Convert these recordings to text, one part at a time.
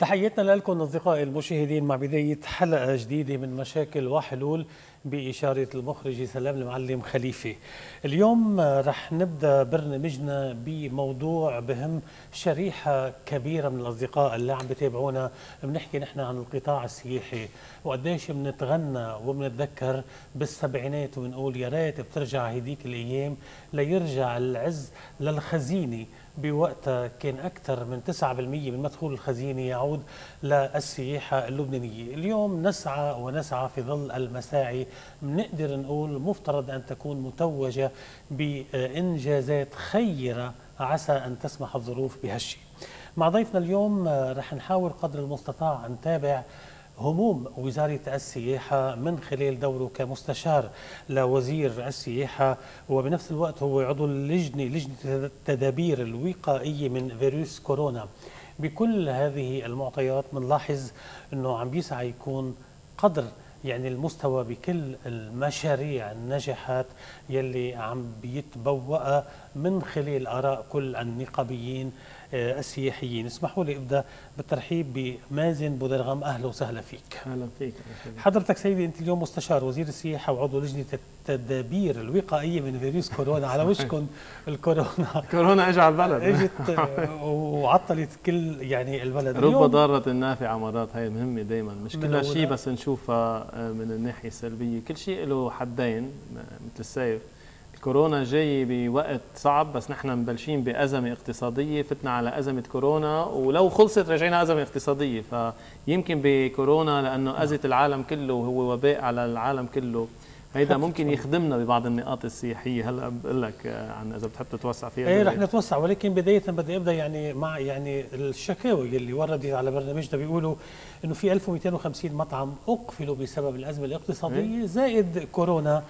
تحياتنا لكم أصدقائي المشاهدين مع بداية حلقة جديدة من مشاكل وحلول بإشارة المخرج سلام المعلم خليفة. اليوم رح نبدأ برنامجنا بموضوع بهم شريحة كبيرة من الأصدقاء اللي عم بتابعونا. بنحكي نحن عن القطاع السياحي وقديش بنتغنى وبنتذكر بالسبعينات ونقول يا ريت بترجع هديك الأيام ليرجع العز للخزينة. بوقتها كان أكثر من 9% من مدخول الخزينة يعود للسياحة اللبنانية اليوم نسعى ونسعى في ظل المساعي. بنقدر نقول مفترض أن تكون متوجة بإنجازات خيرة عسى أن تسمح الظروف بهالشيء. مع ضيفنا اليوم رح نحاول قدر المستطاع نتابع هموم وزارة السياحة من خلال دوره كمستشار لوزير السياحة وبنفس الوقت هو عضو اللجنة لجنة التدابير الوقائية من فيروس كورونا. بكل هذه المعطيات بنلاحظ أنه عم بيسعى يكون قدر يعني المستوى بكل المشاريع النجاحات يلي عم بيتبوأ من خلال آراء كل النقابيين السياحيين. اسمحوا لي أبدأ بالترحيب بمازن بودرغم. أهلا وسهلا فيك. أهلا فيك حضرتك سيدي أنت اليوم مستشار وزير السياحة وعضو لجنة التدابير الوقائية من فيروس كورونا. على وشكم الكورونا. كورونا اجى على البلد. إجت وعطلت كل يعني البلد. رب ضارة نافعة مرات. هي مهمة دائما مش كل شيء بس نشوفها من الناحية السلبية. كل شيء له حدين مثل السيف كورونا جاي بوقت صعب بس نحن مبلشين بأزمة اقتصادية فتنا على أزمة كورونا ولو خلصت رجعنا أزمة اقتصادية. فيمكن بكورونا لأنه أذت العالم كله وهو وباء على العالم كله. هيدا ممكن يخدمنا ببعض النقاط السياحية. هلا بقول لك عن إذا بتحب تتوسع فيها. إيه رح نتوسع ولكن بداية بدي أبدأ يعني مع يعني الشكاوي اللي وردت على برنامجنا بيقولوا إنه في 1250 مطعم أقفلوا بسبب الأزمة الاقتصادية. زائد كورونا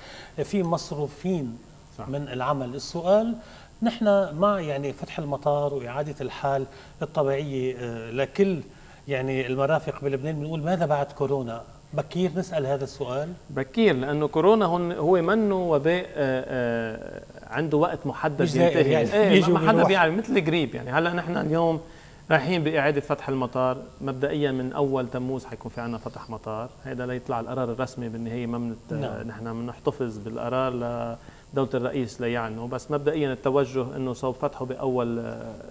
في مصروفين صح. من العمل. السؤال نحن مع يعني فتح المطار وإعادة الحال الطبيعية لكل يعني المرافق بلبنان بنقول ماذا بعد كورونا؟ بكير نسأل هذا السؤال. بكير لأنه كورونا هو منه وباء عنده وقت محدد ينتهي. يعني إيه ما حدا بيعرف مثل الجريب يعني. هلأ نحن اليوم رايحين بإعادة فتح المطار مبدئيا من أول تموز حيكون في عنا فتح مطار هذا ليطلع القرار الرسمي بالنهاية ما منت نعم. نحن بنحتفظ بالقرار ل دولة الرئيس ليعنوا بس مبدئيا التوجه إنه صوب فتحه بأول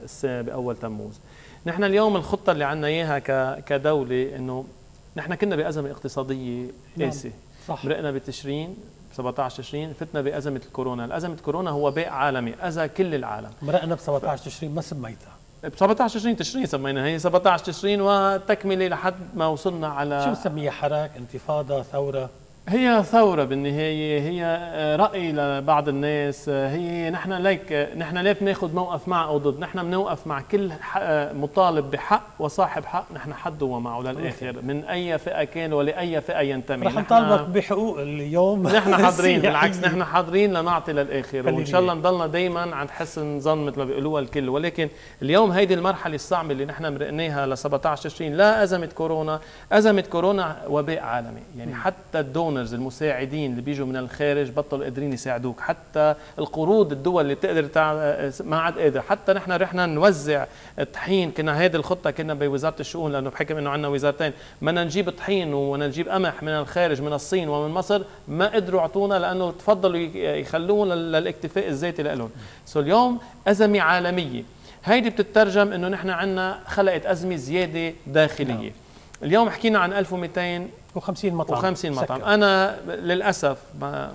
السنة بأول تموز. نحن اليوم الخطة اللي عندنا إياها كدولة إنه نحن كنا بأزمة اقتصادية قاسية. نعم. صح مرقنا بتشرين 17 تشرين فتنا بأزمة الكورونا، الأزمة كورونا هو باء عالمي اذى كل العالم. مرقنا ب 17 تشرين ما سميتها. ب 17 تشرين تشرين سمينا هي 17 تشرين وتكملة لحد ما وصلنا على شو بسميها حراك انتفاضة ثورة؟ هي ثورة بالنهاية هي رأي لبعض الناس هي نحن ليك نحن ليه بناخذ موقف مع أو ضد؟ نحن بنوقف مع كل مطالب بحق وصاحب حق نحن حد ومعه للآخر. من أي فئة كان ولأي فئة ينتمي. رح نطالبك بحقوق اليوم. نحن حاضرين بالعكس نحن حاضرين لنعطي للآخر. وإن شاء الله نضلنا دايما عند حسن ظن مثل ما بيقولوها الكل. ولكن اليوم هيدي المرحلة الصعبة اللي نحن مرقناها ل 17 تشرين لا أزمة كورونا أزمة كورونا وباء عالمي. يعني حتى ال donor ال donors المساعدين اللي بيجوا من الخارج بطلوا قادرين يساعدوك. حتى القروض الدول اللي بتقدر تع... ما عاد قادر حتى نحن رحنا نوزع طحين. كنا هذه الخطة كنا بوزارة الشؤون لأنه بحكم إنه عندنا وزارتين. بدنا نجيب طحين ونجيب قمح من الخارج من الصين ومن مصر. ما قدروا يعطونا لأنه تفضلوا يخلونا للاكتفاء الذاتي لهم سو اليوم أزمة عالمية. هيدي بتترجم إنه نحن عندنا خلقت أزمة زيادة داخلية. اليوم حكينا عن 1200 و50 مطعم. و50 مطعم. أنا للأسف ما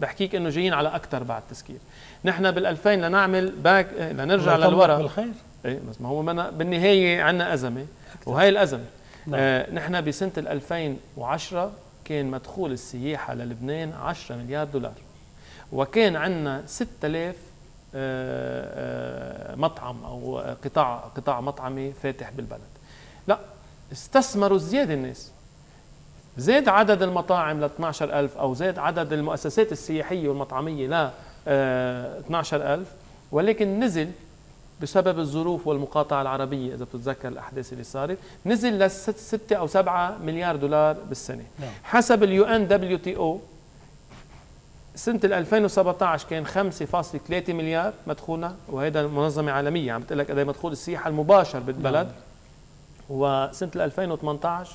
بحكيك إنه جايين على أكثر بعد تسكير نحن بال2000 لنعمل باك لنرجع للورا بالخير. إيه بس ما هو ما بالنهاية عندنا أزمة وهي الأزمة. نعم. آه نحن بسنة 2010 كان مدخول السياحة للبنان 10 مليار دولار. وكان عندنا 6000 مطعم أو قطاع قطاع مطعمي فاتح بالبلد. لا استثمروا زيادة الناس زاد عدد المطاعم ل 12000 أو زاد عدد المؤسسات السياحية والمطعمية ل 12000 ولكن نزل بسبب الظروف والمقاطعة العربية إذا بتتذكر الأحداث اللي صارت نزل ل 6 أو 7 مليار دولار بالسنة نعم. حسب ال UNWTO سنة 2017 كان 5.3 مليار مدخولنا وهذا منظمة عالمية عم بتقول لك قد مدخول السياحة المباشر بالبلد نعم. وسنه 2018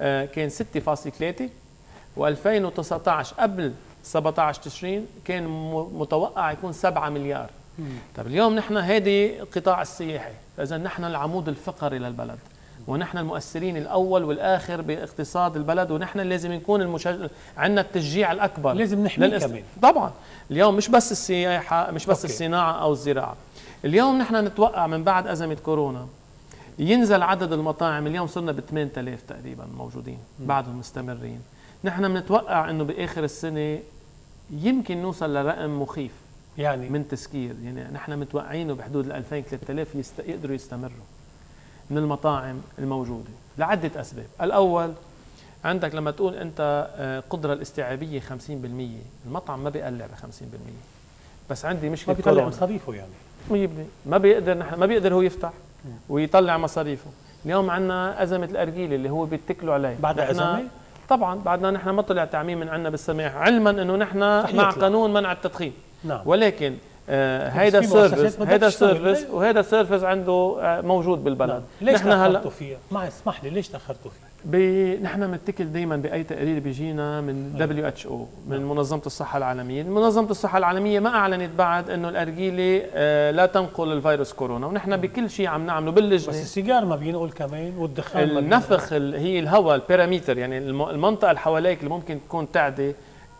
آه، كان 6.3 و2019 قبل 17 تشرين كان متوقع يكون 7 مليار. طب اليوم نحن هذه قطاع السياحي فاذا نحن العمود الفقري للبلد ونحن المؤثرين الأول والآخر باقتصاد البلد ونحن لازم نكون المشج... عندنا التشجيع الأكبر لازم نحمي للأس... كمان. طبعا. اليوم مش بس السياحة مش بس أوكي. الصناعة أو الزراعة. اليوم نحن نتوقع من بعد أزمة كورونا ينزل عدد المطاعم اليوم صرنا ب 8000 تقريبا موجودين بعدهم مستمرين نحن بنتوقع إنه بآخر السنة يمكن نوصل لرقم مخيف يعني؟ من تسكير. يعني نحن متوقعينه بحدود ال 2000 3000 يست... يقدروا يستمروا من المطاعم الموجودة لعدة أسباب. الأول عندك لما تقول أنت آه، قدرة الاستيعابية 50% المطعم ما بيقلع ب 50% بس عندي مشكلة ما بيطلع مصاريفه يعني. 100% ما بيقدر نحن ما بيقدر هو يفتح. ويطلع مصاريفه. اليوم عندنا أزمة الارجيله اللي هو بيتكلوا عليه. بعد أزمة؟ طبعا بعدنا نحن ما طلع تعميم من عندنا بالسماح علما إنه نحن مع قانون منع التدخين. نعم. ولكن آه هيدا service هيدا service وهيدا service عنده آه موجود بالبلد. نعم. ليش تاخرتوا فيها؟ ما اسمح لي ليش تاخرتوا فيها؟ نحن بنتكل دائما بأي تقرير بيجينا من WHO من نعم. منظمة الصحة العالمية، منظمة الصحة العالمية ما أعلنت بعد إنه الأرجيلة آه لا تنقل الفيروس كورونا، ونحن نعم. بكل شيء عم نعمله باللجنة. بس السيجار ما بينقل كمان والدخان النفخ هي الهواء ال perimeter يعني المنطقة اللي حواليك اللي ممكن تكون تعدي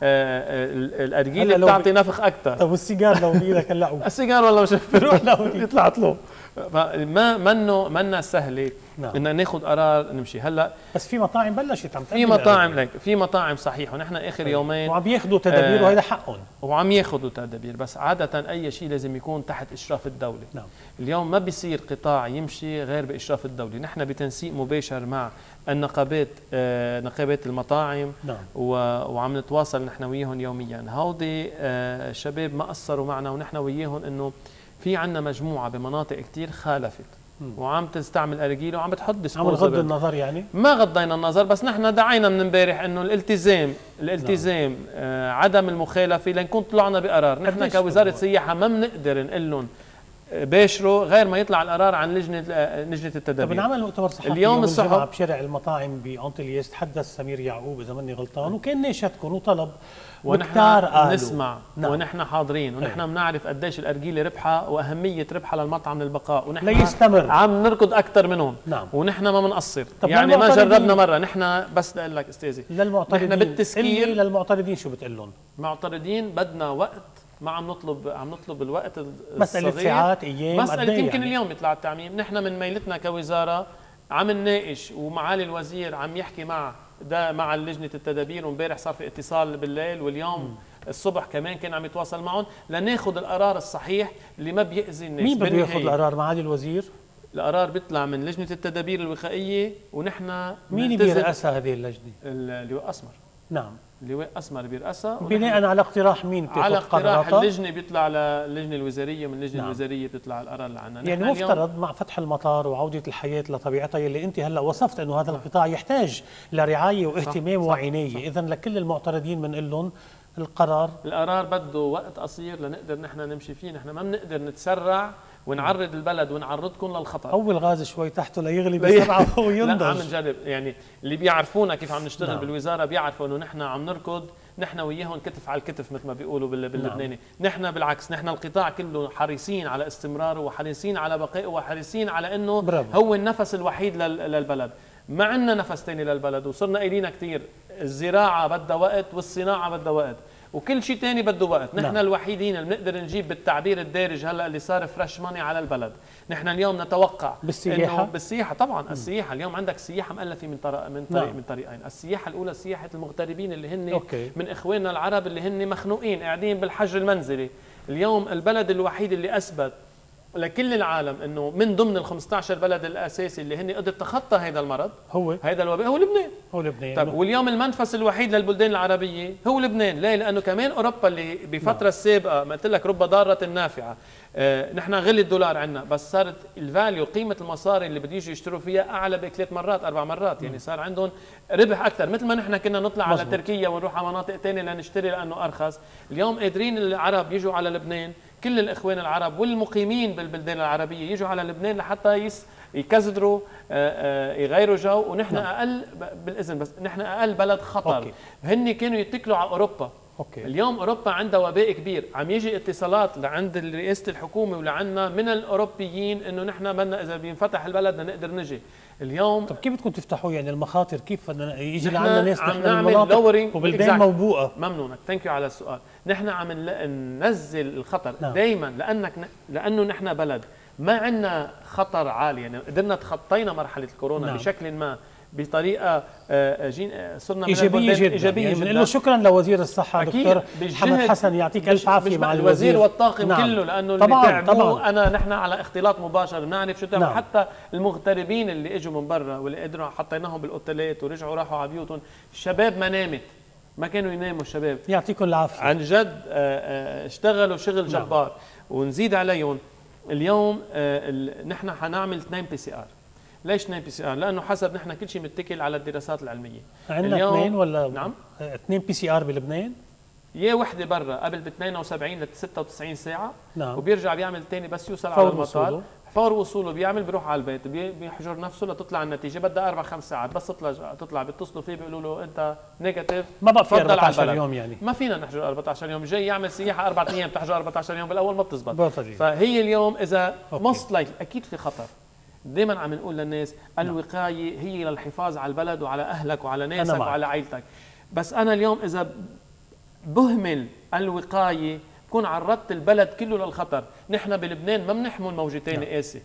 آه، آه، الأرجيلة بتعطي نفخ أكثر طب والسيجار لو بايدك هلا السيجار والله مش بيروح لو يطلع طلوع. ما منه منا سهله نعم. ان ناخذ قرار نمشي هلأ بس في مطاعم بلشت عم في مطاعم لك في مطاعم صحيح ونحن آخر طيب. يومين وعم ياخذوا تدابير آه وهذا حقهم وعم ياخذوا تدابير بس عادة أي شيء لازم يكون تحت إشراف الدولة نعم. اليوم ما بيصير قطاع يمشي غير بإشراف الدولة نحن بتنسيق مباشر مع النقابات آه نقابات المطاعم نعم. وعم نتواصل نحن وياهم يوميا هودي آه شباب ما قصروا معنا ونحن وياهم إنه في عندنا مجموعة بمناطق كثير خالفت وعم تستعمل ارجيله وعم بتحط عم غض النظر يعني؟ ما غضينا النظر بس نحن دعينا من امبارح إنه الالتزام الالتزام نعم. آه عدم المخالفة لنكون طلعنا بقرار. نحن كوزارة سياحة ما بنقدر نقول لهم باشروا غير ما يطلع القرار عن لجنة لجنة التدابير طب انعمل مؤتمر صحفي. اليوم الصحة بشارع المطاعم بانطلياس تحدث سمير يعقوب اذا ماني غلطان وكان ناشدكم وطلب ونحن نسمع نعم. ونحن حاضرين ونحن بنعرف قديش الارجيله ربحها وأهمية ربحها للمطعم للبقاء ونحن ليستمر. عم نركض أكثر منهم. نعم. ونحن ما بنقصر يعني ما جربنا مرة. نحن بس لاقول لك أستاذي للمعترضين. نحن بالتسكير للمعترضين شو بتقول لهم؟ معترضين بدنا وقت ما عم نطلب عم نطلب الوقت مسألة ساعات أيام مسألة يمكن يعني. اليوم يطلع التعميم، نحن من ميلتنا كوزارة عم نناقش ومعالي الوزير عم يحكي مع ده مع لجنة التدابير. وامبارح صار في اتصال بالليل واليوم م. الصبح كمان كان عم يتواصل معهم. لناخذ القرار الصحيح اللي ما بيأذي الناس. مين بده ياخذ القرار؟ معالي الوزير؟ القرار بيطلع من لجنة التدابير الوقائية ونحن مين بيرأسها هذه اللجنة؟ اللواء أسمر. نعم. لواء أسمر بيرأسها بناء على اقتراح مين على اقتراح اللجنة بيطلع للجنه الوزارية من اللجنة نعم. الوزارية بيطلع القرار اللي عندنا يعني مفترض مع فتح المطار وعودة الحياة لطبيعتها اللي أنت هلأ وصفت إنه هذا القطاع يحتاج لرعاية واهتمام وعناية. اذا لكل المعترضين بنقول لهم القرار. القرار بده وقت قصير لنقدر نحن نمشي فيه نحن ما بنقدر نتسرع. ونعرض البلد ونعرضكم للخطر. أول غاز شوي تحته ليغلي بسرعة وينضج لا عم نجرب. يعني اللي بيعرفونا كيف عم نشتغل نعم. بالوزارة بيعرفوا إنه نحن عم نركض نحن وياهم كتف على الكتف مثل ما بيقولوا باللبناني. نعم. نحن بالعكس نحن القطاع كله حريصين على استمراره وحريصين على بقائه وحريصين على إنه برافو. هو النفس الوحيد للبلد. ما عندنا نفس ثاني للبلد وصرنا قايلين كثير الزراعة بدها وقت والصناعة بدها وقت. وكل شيء ثاني بده وقت نحن نعم. الوحيدين اللي بنقدر نجيب بالتعبير الدارج هلا اللي صار fresh money على البلد نحن اليوم نتوقع بالسياحة بالسياحة طبعا م. السياحة اليوم عندك سياحة مؤلفه من طريق من طريق نعم. من طريقين السياحة الأولى سياحة المغتربين اللي هن okay. من إخواننا العرب اللي هن مخنوقين قاعدين بالحجر المنزلي اليوم البلد الوحيد اللي أثبت لكل العالم إنه من ضمن ال 15 بلد الأساسي اللي هن قدرت تتخطى هذا المرض هو. هذا الوباء هو لبنان. هو لبنان. طيب واليوم المنفس الوحيد للبلدان العربية هو لبنان. ليه؟ لأنه كمان أوروبا اللي بفترة نعم. السابقة ما قلت لك رب ضارة نافعة. آه نحن غلي الدولار عندنا بس صارت الفاليو قيمة المصاري اللي بده يجوا يشتروا فيها أعلى بثلاث مرات أربع مرات. يعني صار عندهم ربح أكثر. مثل ما نحن كنا نطلع مزبوط. على تركيا ونروح على مناطق ثانية لنشتري لأنه أرخص. اليوم قادرين العرب يجوا على لبنان. كل الإخوان العرب والمقيمين بالبلدان العربية يجوا على لبنان لحتى يس يكزدروا يغيروا جو ونحن نعم. أقل بالإذن بس نحن أقل بلد خطر okay. هن كانوا يتكلوا على أوروبا okay. اليوم أوروبا عندها وباء كبير عم يجي اتصالات لعند رئاسه الحكومة ولعنا من الأوروبيين إنه نحن بدنا إذا بينفتح البلد نقدر نجي اليوم طب كيف بدكم تفتحوه يعني المخاطر؟ كيف بدنا يجي لعنا ناس عم نعمل لورينج وبالبين موبوءه ممنونك. thank you على السؤال. نحن عم ننزل الخطر نعم. دائما لأنك لأنه نحن بلد. ما عندنا خطر عالي. يعني قدرنا تخطينا مرحلة الكورونا نعم. بشكل ما. بطريقة آه، آه، جين آه، صرنا إيجابية جدا. إيجابية يعني جدا. شكرا لوزير الصحة دكتور محمد حسن يعطيك الف عافية مع الوزير والطاقم نعم. كله لأنه طبعا اللي طبعا. أنا نحن على اختلاط مباشر. بنعرف شو نعم. حتى المغتربين اللي إجوا من برا واللي قدروا حطيناهم بالأوتيلات ورجعوا راحوا على بيوتهم. الشباب ما نامت. ما كانوا يناموا الشباب. يعطيكم العافية. عن جد اشتغلوا شغل نعم. جبار. ونزيد عليهم. اليوم نحن حنعمل اثنين بي سي ار ليش اثنين بي سي ار؟ لأنه حسب نحن كل شيء متكل على الدراسات العلمية. عندنا اثنين ولا نعم. اثنين PCR بلبنان؟ يا وحدة برا قبل ب 72 ل 96 ساعة. نعم. وبيرجع بيعمل ثاني بس يوصل على المطار. فور وصوله بيعمل بيروح على البيت بيحجر نفسه لتطلع النتيجة. بدها أربع خمس ساعات بس تطلع تطلع بيتصلوا فيه بيقولوا له أنت negative ما بقى في 14 يوم يعني. ما فينا نحجر 14 يوم جاي يعمل سياحة أربع أيام تحجر 14 يوم بالأول ما بتزبط. فهي اليوم إذا most likely أكيد في خطر. دائما عم نقول للناس نعم. الوقاية هي للحفاظ على البلد وعلى أهلك وعلى ناسك وعلى عائلتك بس أنا اليوم إذا بهمل الوقاية بكون عرضت البلد كله للخطر. نحن بلبنان ما بنحمل موجه ثانية نعم. قاسي.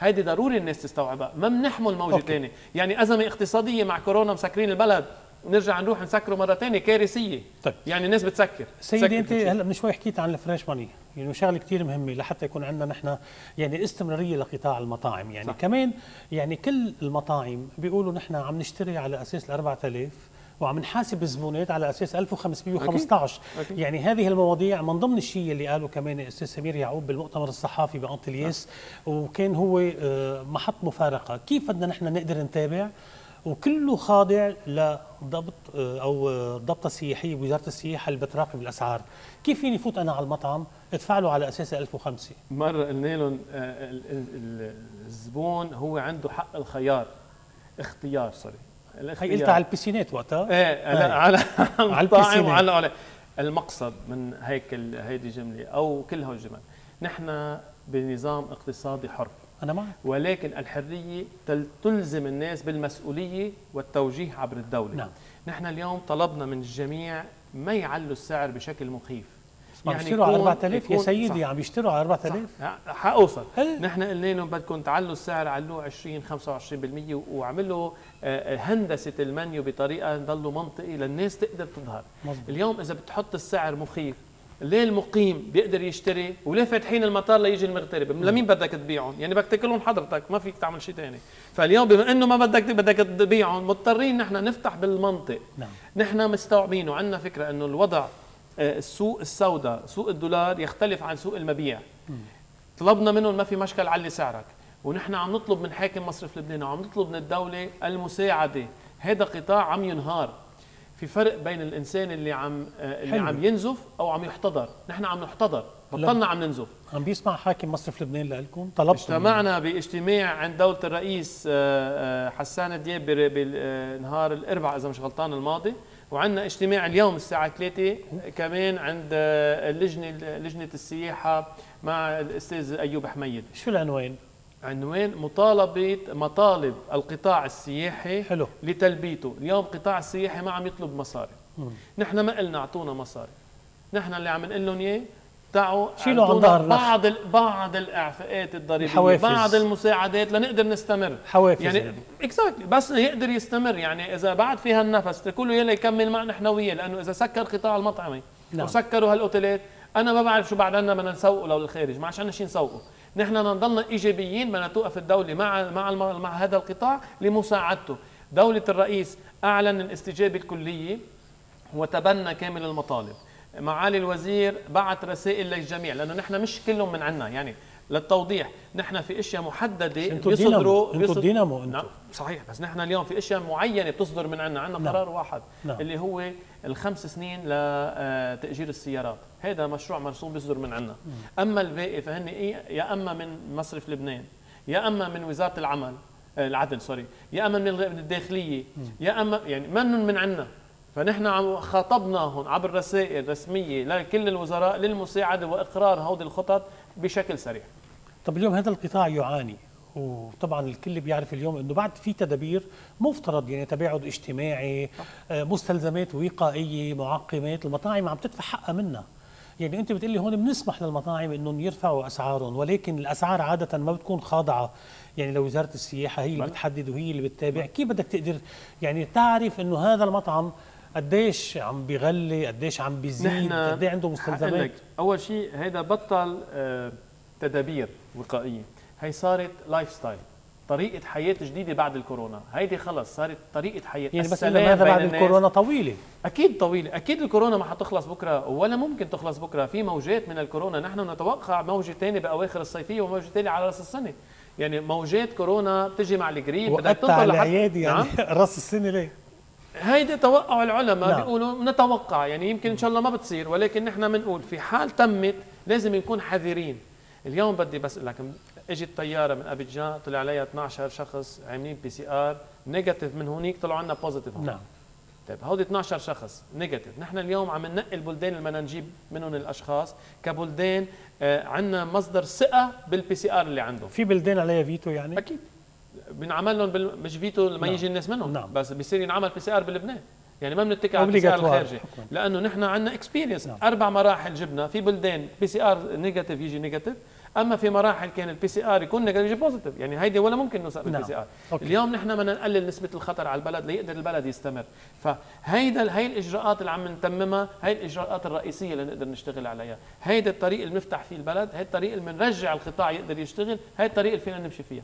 هيدي ضروري الناس تستوعبها. ما بنحمل موجه ثانية يعني أزمة اقتصادية مع كورونا مسكرين البلد. نرجع نروح نسكره مرة ثانية كارثية. طيب. يعني الناس بتسكر. سيدي أنت هلا من شوي حكيت عن الفريش ماني. يعني شغلة كثير مهمة لحتى يكون عندنا نحن يعني استمرارية لقطاع المطاعم. يعني صح. كمان يعني كل المطاعم بيقولوا نحن عم نشتري على أساس ال 4000 وعم نحاسب الزبونات على أساس 1515 أكيد. أكيد. يعني هذه المواضيع من ضمن الشيء اللي قاله كمان الأستاذ سمير يعقوب بالمؤتمر الصحافي بأنطلياس وكان هو آه، محط مفارقة. كيف بدنا نحن نقدر نتابع وكله خاضع لضبط أو الضبطه السياحيه وزارة السياحة اللي بتراقب الأسعار. كيف فيني فوت أنا على المطعم؟ ادفع له على أساس 1005 مرة قلنا لهم آه، الزبون هو عنده حق الخيار. اختيار sorry هي قلت على البسينات وقتها؟ إيه على على على الطاعم وعلى على المقصد من هيك هيدي الجمله أو كل هول الجمل نحن بنظام اقتصادي حر. أنا معك. ولكن الحرية تلزم الناس بالمسؤولية والتوجيه عبر الدولة. نعم. نحن اليوم طلبنا من الجميع ما يعلوا السعر بشكل مخيف. يعني يشتروا على 4000 يا سيدي عم يشتروا على 4000 حاوصل نحن قلنا لهم بدكم تعلوا السعر علوه 20 25% وعملوا هندسة المنيو بطريقة يضلوا منطقي للناس تقدر تظهر. مزبوط. اليوم إذا بتحط السعر مخيف ليه المقيم بيقدر يشتري وليه فاتحين المطار ليجي المغترب؟ لمين بدك تبيعهم؟ يعني بدك تاكلهم حضرتك ما فيك تعمل شيء ثاني فاليوم بما إنه ما بدك بدك تبيعهم مضطرين نحن نفتح بالمنطق. نعم. نحن مستوعبين وعندنا فكرة إنه الوضع آه، السوق السوداء سوق الدولار يختلف عن سوق المبيع. طلبنا منهم ما في مشكل علي سعرك. ونحن عم نطلب من حاكم مصرف لبنان وعم نطلب من الدولة المساعدة. هذا قطاع عم ينهار. في فرق بين الإنسان اللي عم آه، اللي حلو. عم ينزف أو عم يحتضر. نحن عم نحتضر. بطلنا عم ننزف. عم بيسمع حاكم مصرف لبنان لكم طلبتوا اجتمعنا باجتماع عند دولة الرئيس آه، آه، حسان دياب بنهار الأربعاء إذا مش غلطان الماضي. وعندنا اجتماع اليوم الساعة 3 كمان عند اللجنة لجنة السياحة مع الأستاذ أيوب حميد شو العنوان؟ عنوان مطالبة مطالب القطاع السياحي حلو. لتلبيته. اليوم القطاع السياحي ما عم يطلب مصاري. نحن ما قلنا أعطونا مصاري. نحن اللي عم نقول لهم إياه تعوا شيلوا عن ظهر بعض بعض الإعفاءات الضريبية حوافز. بعض المساعدات لنقدر نستمر. حوافز يعني اكزاكتلي بس يقدر يستمر. يعني إذا بعد في هالنفس كله يلا يكمل معنا نحن وياه لأنه إذا سكر قطاع المطعمي نعم. وسكروا هالأوتيلات أنا ما بعرف شو بعد عنا بدنا نسوقه لو للخارج ما عشان شيء نسوقه. نحن نضلنا إيجابيين بدنا توقف الدولة مع مع مع هذا القطاع لمساعدته. دولة الرئيس أعلن الاستجابة الكلية وتبنى كامل المطالب. معالي الوزير بعث رسائل للجميع لأنه نحن مش كلهم من عنا. يعني للتوضيح. نحن في أشياء محددة بيصدروا أنتوا الدينامو أنتوا. نعم صحيح بس نحن اليوم في أشياء معينة بتصدر من عنا عندنا نعم. قرار واحد نعم. اللي هو الخمس سنين لتاجير السيارات. هذا مشروع مرسوم بيصدر من عنا. أما الباقي فهن إيه يا أما من مصرف لبنان يا أما من وزارة العمل آه، العدل سوري يا أما من الداخلية يا أما يعني منن من عنا. فنحن عم خاطبناهم عبر رسائل رسمية لكل الوزراء للمساعدة وإقرار هودي الخطط بشكل سريع. طب اليوم هذا القطاع يعاني وطبعا الكل بيعرف اليوم إنه بعد في تدابير مفترض يعني تباعد اجتماعي آه، مستلزمات وقائية معقمات المطاعم عم تدفع حقها منها. يعني أنت بتقلي هون بنسمح للمطاعم إنهم يرفعوا أسعارهم ولكن الأسعار عادة ما بتكون خاضعة. يعني لوزاره السياحة هي اللي بتحدد وهي اللي بتتابع. كيف بدك تقدر يعني تعرف إنه هذا المطعم قديش عم بيغلي قديش عم بيزيد قد عنده مستلزمات؟ أول شيء هذا بطل آه، تدابير. وقائية. هي صارت lifestyle طريقة حياة جديدة بعد الكورونا، هيدي خلص صارت طريقة حياة يعني بس ماذا بعد الكورونا؟ طويلة؟ أكيد طويلة، أكيد الكورونا ما حتخلص بكرة ولا ممكن تخلص بكرة، في موجات من الكورونا، نحن نتوقع موجة ثانية بأواخر الصيفية وموجة ثانية على رأس السنة، يعني موجات كورونا بتجي مع الجريب بدك تنطر على العيادة يعني نعم؟ رأس السنة ليه؟ هيدي توقع العلماء نعم. بيقولوا نتوقع. يعني يمكن إن شاء الله ما بتصير ولكن نحن بنقول في حال تمت لازم نكون حذرين. اليوم بدي بس أقول لك إجت طيارة من أبيجان طلع عليها 12 شخص عاملين PCR negative من هونيك طلعوا عنا positive نعم. طيب هودي 12 شخص negative نحن اليوم عم ننقي البلدان اللي بدنا نجيب منهم الأشخاص كبلدان آه عندنا مصدر ثقة بال PCR اللي عندهم. في بلدان عليها فيتو يعني؟ أكيد. بنعمل لهم بال... مش فيتو ما نعم. يجي الناس منهم نعم. بس بصير ينعمل PCR بلبنان يعني ما بنتكل على ال PCR الخارجي لأنه نحن عندنا experience نعم. أربع مراحل جبنا في بلدان PCR negative يجي negative أما في مراحل كان ال PCR يكون negative positive يعني هيدي ولا ممكن نوثق بال PCR اليوم نحن بدنا نقلل نسبة الخطر على البلد ليقدر البلد يستمر. فهيدا هي الإجراءات اللي عم نتممها هي الإجراءات الرئيسية اللي نقدر نشتغل عليها. هيدا الطريق اللي بنفتح فيه البلد هي الطريق اللي بنرجع القطاع يقدر يشتغل هي الطريق اللي فينا نمشي فيها.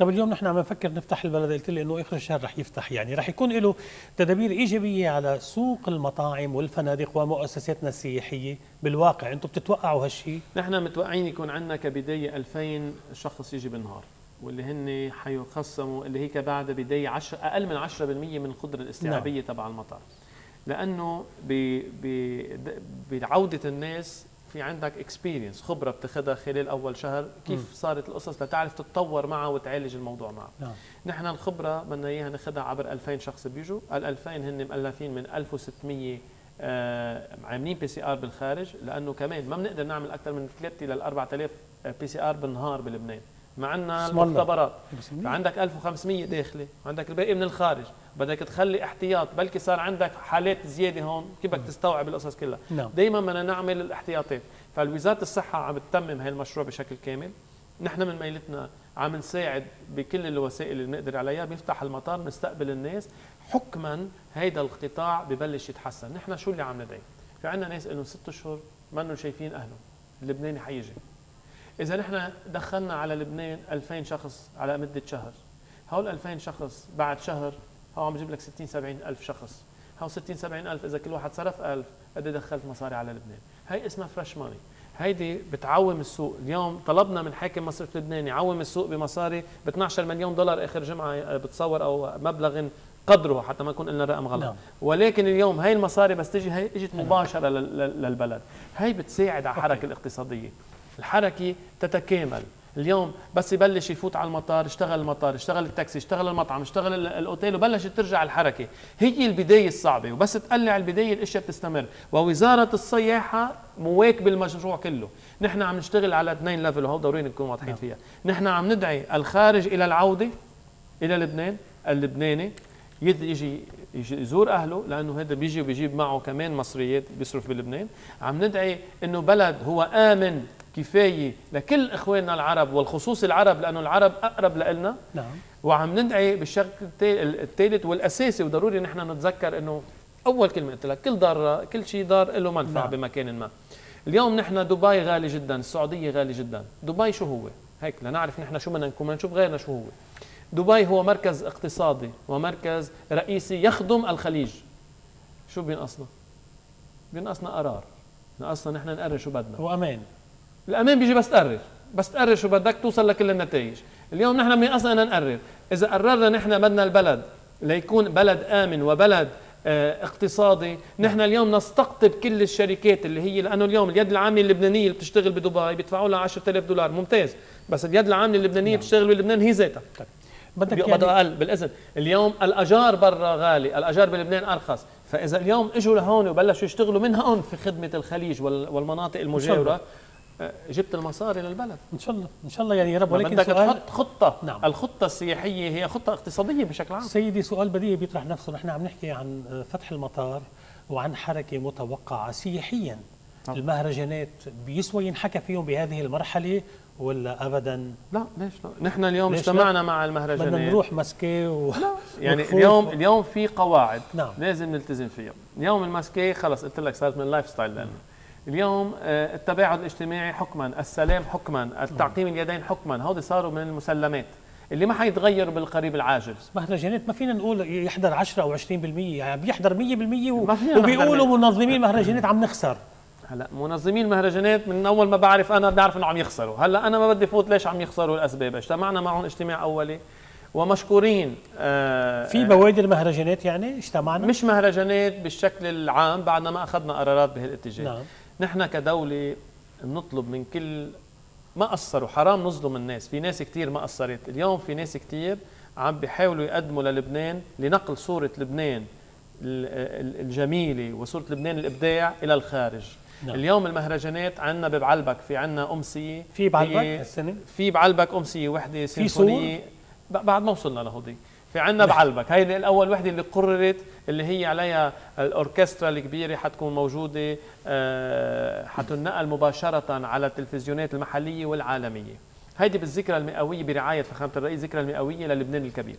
طب اليوم نحن عم نفكر نفتح البلد قلت لي إنه آخر الشهر رح يفتح يعني رح يكون له تدابير إيجابية على سوق المطاعم والفنادق ومؤسساتنا السياحية بالواقع. أنتم بتتوقعوا هالشيء نحن متوقعين يكون عندنا كبداية 2000 شخص يجي بالنهار واللي هن حيقسموا اللي هيك بعد بداية 10 أقل من 10% من القدرة الاستيعابية نعم. تبع المطار. لأنه بعودة الناس في عندك experience خبرة بتاخذها خلال أول شهر كيف م. صارت القصص لتعرف تتطور معها وتعالج الموضوع معها نعم. نحن الخبرة بدنا إياها ناخذها عبر 2000 شخص بيجوا ال 2000 هن مؤلفين من 1600 آه عاملين PCR بالخارج لأنه كمان ما بنقدر نعمل أكثر من 3 ل 4000 PCR بالنهار بلبنان مع عندنا المختبرات. فعندك 1500 داخلي وعندك الباقي من الخارج. بدك تخلي احتياط بلكي صار عندك حالات زيادة هون كيف بدك تستوعب القصص كلها. نعم. دائما بدنا نعمل الاحتياطات فالوزارة الصحة عم تتمم هاي المشروع بشكل كامل. نحن من ميلتنا عم نساعد بكل الوسائل اللي بنقدر عليها بنفتح المطار نستقبل الناس. حكما هيدا القطاع ببلش يتحسن. نحن شو اللي عم ندعي؟ في عندنا ناس لهم ست أشهر ما شايفين اهلهم اللبناني حيجي إذا نحن دخلنا على لبنان 2000 شخص على مدة شهر. هول 2000 شخص بعد شهر هو عم بجيب لك 60 70 ألف شخص. هو 60 70 ألف إذا كل واحد صرف 1000 قد إيه دخلت مصاري على لبنان؟ هي اسمها fresh money هيدي بتعوم السوق. اليوم طلبنا من حاكم مصرف لبنان يعوم السوق بمصاري ب 12 مليون دولار آخر جمعة بتصور أو مبلغ قدره حتى ما يكون قلنا الرقم غلط. نعم. ولكن اليوم هاي المصاري بس تجي هي إجت مباشرة للبلد. هي بتساعد على الحركه الاقتصادية. الحركة تتكامل. اليوم بس يبلش يفوت على المطار اشتغل المطار اشتغل التاكسي اشتغل المطعم اشتغل الأوتيل وبلشت ترجع الحركة. هي البداية الصعبة وبس تقلع البداية الأشياء بتستمر. ووزارة السياحه مواكبه المشروع كله. نحن عم نشتغل على اثنين ليفل وهو ضروري نكون واضحين نعم. فيها. نحن عم ندعي الخارج إلى العودة إلى لبنان اللبناني. يجي يزور أهله لأنه هذا بيجي وبيجيب معه كمان مصريات بيصرف بلبنان. عم ندعي إنه بلد هو آمن. كفاية لكل إخواننا العرب والخصوص العرب لأنه العرب أقرب لنا نعم. وعم ندعي بالشق الثالث والأساسي وضروري نحن نتذكر إنه أول كلمة قلت لك كل دار كل شيء دار له منفعة نعم. بمكان ما. اليوم نحن دبي غالي جدا السعودية غالي جدا. دبي شو هو؟ هيك لنعرف نحن شو بدنا نكون نشوف غيرنا شو هو؟ دبي هو مركز اقتصادي ومركز رئيسي يخدم الخليج. شو بينقصنا؟ بينقصنا قرار. ناقصنا نحن نقرر شو بدنا. وأمان. الامان بيجي بس تقرر. بس تقرر شو بدك توصل لكل النتائج. اليوم نحن من أصلا نقرر. إذا قررنا نحن بدنا البلد ليكون بلد آمن وبلد آه، اقتصادي نحن اليوم نستقطب كل الشركات اللي هي لأنه اليوم اليد العامله اللبنانية اللي بتشتغل بدبي بيدفعوا لها 10000 دولار. ممتاز. بس اليد العامله اللبنانية نعم. بتشتغل بلبنان هي ذاتها. طيب. بدك يعني أقل بالإذن. اليوم الأجار برا غالي الأجار بلبنان أرخص. فإذا اليوم إجوا لهون وبلشوا يشتغلوا من هون في خدمة الخليج والمناطق المجاورة جبت المصاري للبلد إن شاء الله. إن شاء الله يعني يا رب. ولكن بدك تحط خطة. نعم. الخطة السياحية هي خطة اقتصادية بشكل عام. سيدي سؤال بديهي بيطرح نفسه. نحن عم نحكي عن فتح المطار وعن حركة متوقعة سياحيا. طب. المهرجانات بيسوى ينحكى فيهم بهذه المرحلة ولا ابدا؟ لا ليش لا؟ نحن اليوم اجتمعنا مع المهرجانات. بدنا نروح masqué و... لا يعني اليوم و... اليوم في قواعد نعم. لازم نلتزم فيها. اليوم المسكي خلص قلت لك صارت من ال lifestyle لنا. اليوم آه، التباعد الاجتماعي حكما السلام حكما التعقيم اليدين حكما هودي صاروا من المسلمات. اللي ما حيتغير بالقريب العاجل. مهرجانات ما فينا نقول يحضر 10 أو 20% يعني بيحضر 100% و... وبيقولوا منظمين المهرجانات عم نخسر. هلا منظمين المهرجانات من أول ما بعرف أنا بعرف إنه عم يخسروا. هلا أنا ما بدي فوت ليش عم يخسروا الأسباب؟ اجتمعنا معهم اجتماع أولي ومشكورين آه في بوادر مهرجانات يعني اجتمعنا؟ مش مهرجانات بالشكل العام بعدنا ما أخذنا قرارات بهالاتجاه. نعم. نحن كدولة بنطلب من كل ما قصروا حرام نظلم الناس. في ناس كثير ما قصرت. اليوم في ناس كثير عم بيحاولوا يقدموا للبنان لنقل صورة لبنان الجميلة وصورة لبنان الإبداع إلى الخارج. نعم. اليوم المهرجانات عندنا ببعلبك في عندنا أمسية في بعلبك السنة في بعلبك أمسية وحدة سيمفونية. بعد ما وصلنا لهودي. في عندنا بعلبك هي الأول وحدة اللي قررت اللي هي عليها الأوركسترا الكبيرة حتكون موجودة آه، حتنقل مباشرة على التلفزيونات المحلية والعالمية. هيدي بالذكرى المئوية برعاية فخامة الرئيس ذكرى المئوية للبنان الكبير.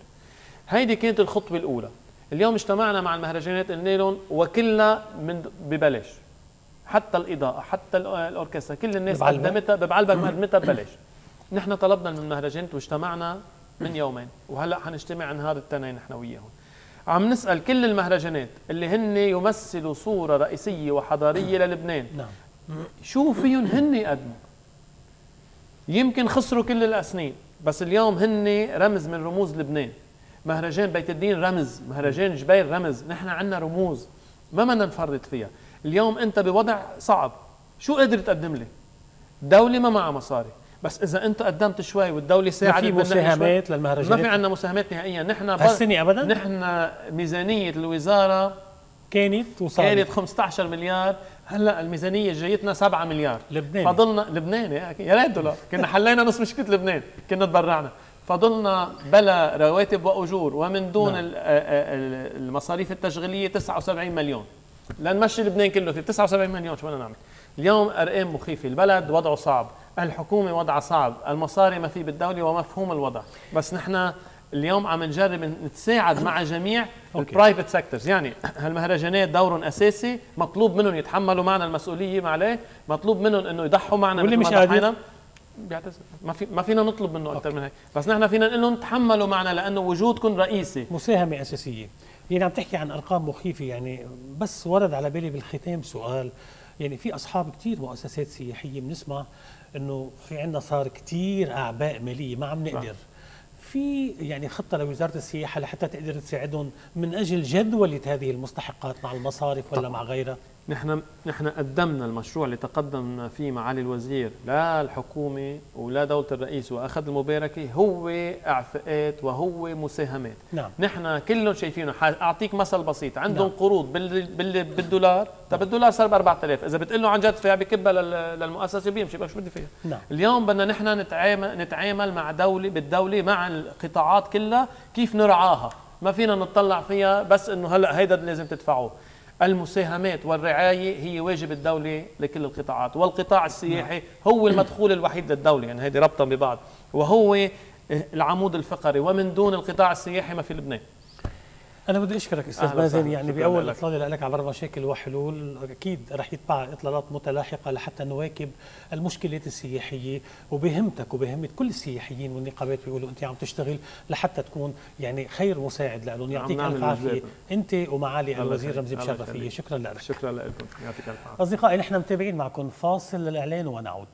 هيدي كانت الخطوة الأولى. اليوم اجتمعنا مع المهرجانات قلنا لهم وكلنا من ببلاش. حتى الإضاءة حتى الأوركسترا كل الناس قدمتها ببعلبك قدمتها ببلاش. نحن طلبنا من المهرجانات واجتمعنا من يومين. وهلأ حنجتمع نهار التنين نحن وياهم عم نسأل كل المهرجانات اللي هن يمثلوا صورة رئيسية وحضارية للبنان. نعم. شو فيهم هن يقدموا؟ يمكن خسروا كل الأسنين بس اليوم هن رمز من رموز لبنان. مهرجان بيت الدين رمز مهرجان جبيل رمز. نحن عندنا رموز ما بدنا نفرط فيها. اليوم أنت بوضع صعب. شو قادر تقدم لي؟ دولة ما معها مصاري. بس إذا أنت قدمت شوي والدولة ساعدت ما في مساهمات للمهرجانات. ما في عندنا مساهمات نهائيا. نحن هالسنة ابدا؟ نحن ميزانية الوزارة كانت وصارت. كانت 15 مليار. هلأ الميزانية جايتنا 7 مليار. لبنان. فضلنا لبنان يا ريت دولار كنا حلينا نص مشكلة لبنان كنا تبرعنا. فضلنا بلا رواتب وأجور ومن دون نعم. المصاريف التشغيلية 79 مليون. لنمشي لبنان كله في 79 مليون شو بدنا نعمل؟ اليوم أرقام مخيفة البلد وضعه صعب. الحكومة وضعها صعب المصاري ما في بالدولة ومفهوم الوضع. بس نحن اليوم عم نجرب نتساعد مع جميع ال private sectors يعني هالمهرجانات دورهم أساسي مطلوب منهم يتحملوا معنا المسؤولية معليه مطلوب منهم إنه يضحوا معنا واللي مش قادر. بيعتذر. ما في ما فينا نطلب منه أكثر من هيك. بس نحن فينا نقول لهم تحملوا معنا لأنه وجودكم رئيسي. مساهمة أساسية. يعني عم تحكي عن أرقام مخيفة يعني بس ورد على بالي بالختام سؤال. يعني في أصحاب كثير مؤسسات سياحية بنسمع إنه في عندنا صار كثير أعباء مالية ما عم نقدر. في يعني خطة لوزارة السياحة لحتى تقدر تساعدهم من أجل جدولة هذه المستحقات مع المصارف ولا مع غيرها؟ نحن نحن قدمنا المشروع اللي تقدم فيه معالي الوزير لا الحكومة ولا دولة الرئيس وأخذ المباركة هو اعفاءات وهو مساهمات. نعم. نحن كلهم شايفينه. أعطيك مثل بسيط. عندهم نعم. قروض بال... بال... بالدولار. طب الدولار صار ب 4000 إذا بتقول له عن جد فيها بكبها للمؤسسة بيمشي. بقى شو بدي فيها؟ نعم. اليوم بدنا نحن نتعامل نتعامل مع دولة بالدولة مع القطاعات كلها كيف نرعاها. ما فينا نطلع فيها بس إنه هلأ هيدا لازم تدفعوه. المساهمات والرعاية هي واجب الدولة لكل القطاعات والقطاع السياحي هو المدخول الوحيد للدولة يعني هيدي ربطا ببعض. وهو العمود الفقري ومن دون القطاع السياحي ما في لبنان. أنا بدي أشكرك أستاذ مازن يعني بأول اطلاله لك عبر مشاكل وحلول أكيد رح يتبع إطلالات متلاحقة لحتى نواكب المشكلات السياحية وبهمتك وبهمة كل السياحيين والنقابات بيقولوا أنت عم تشتغل لحتى تكون يعني خير مساعد لهم يعطيك ألف عافية. أنت ومعالي الوزير رمزي مشرفيه شكرا لك. شكرا لكم. يعطيك ألف عافية. أصدقائي نحن متابعين معكم فاصل للاعلان ونعود.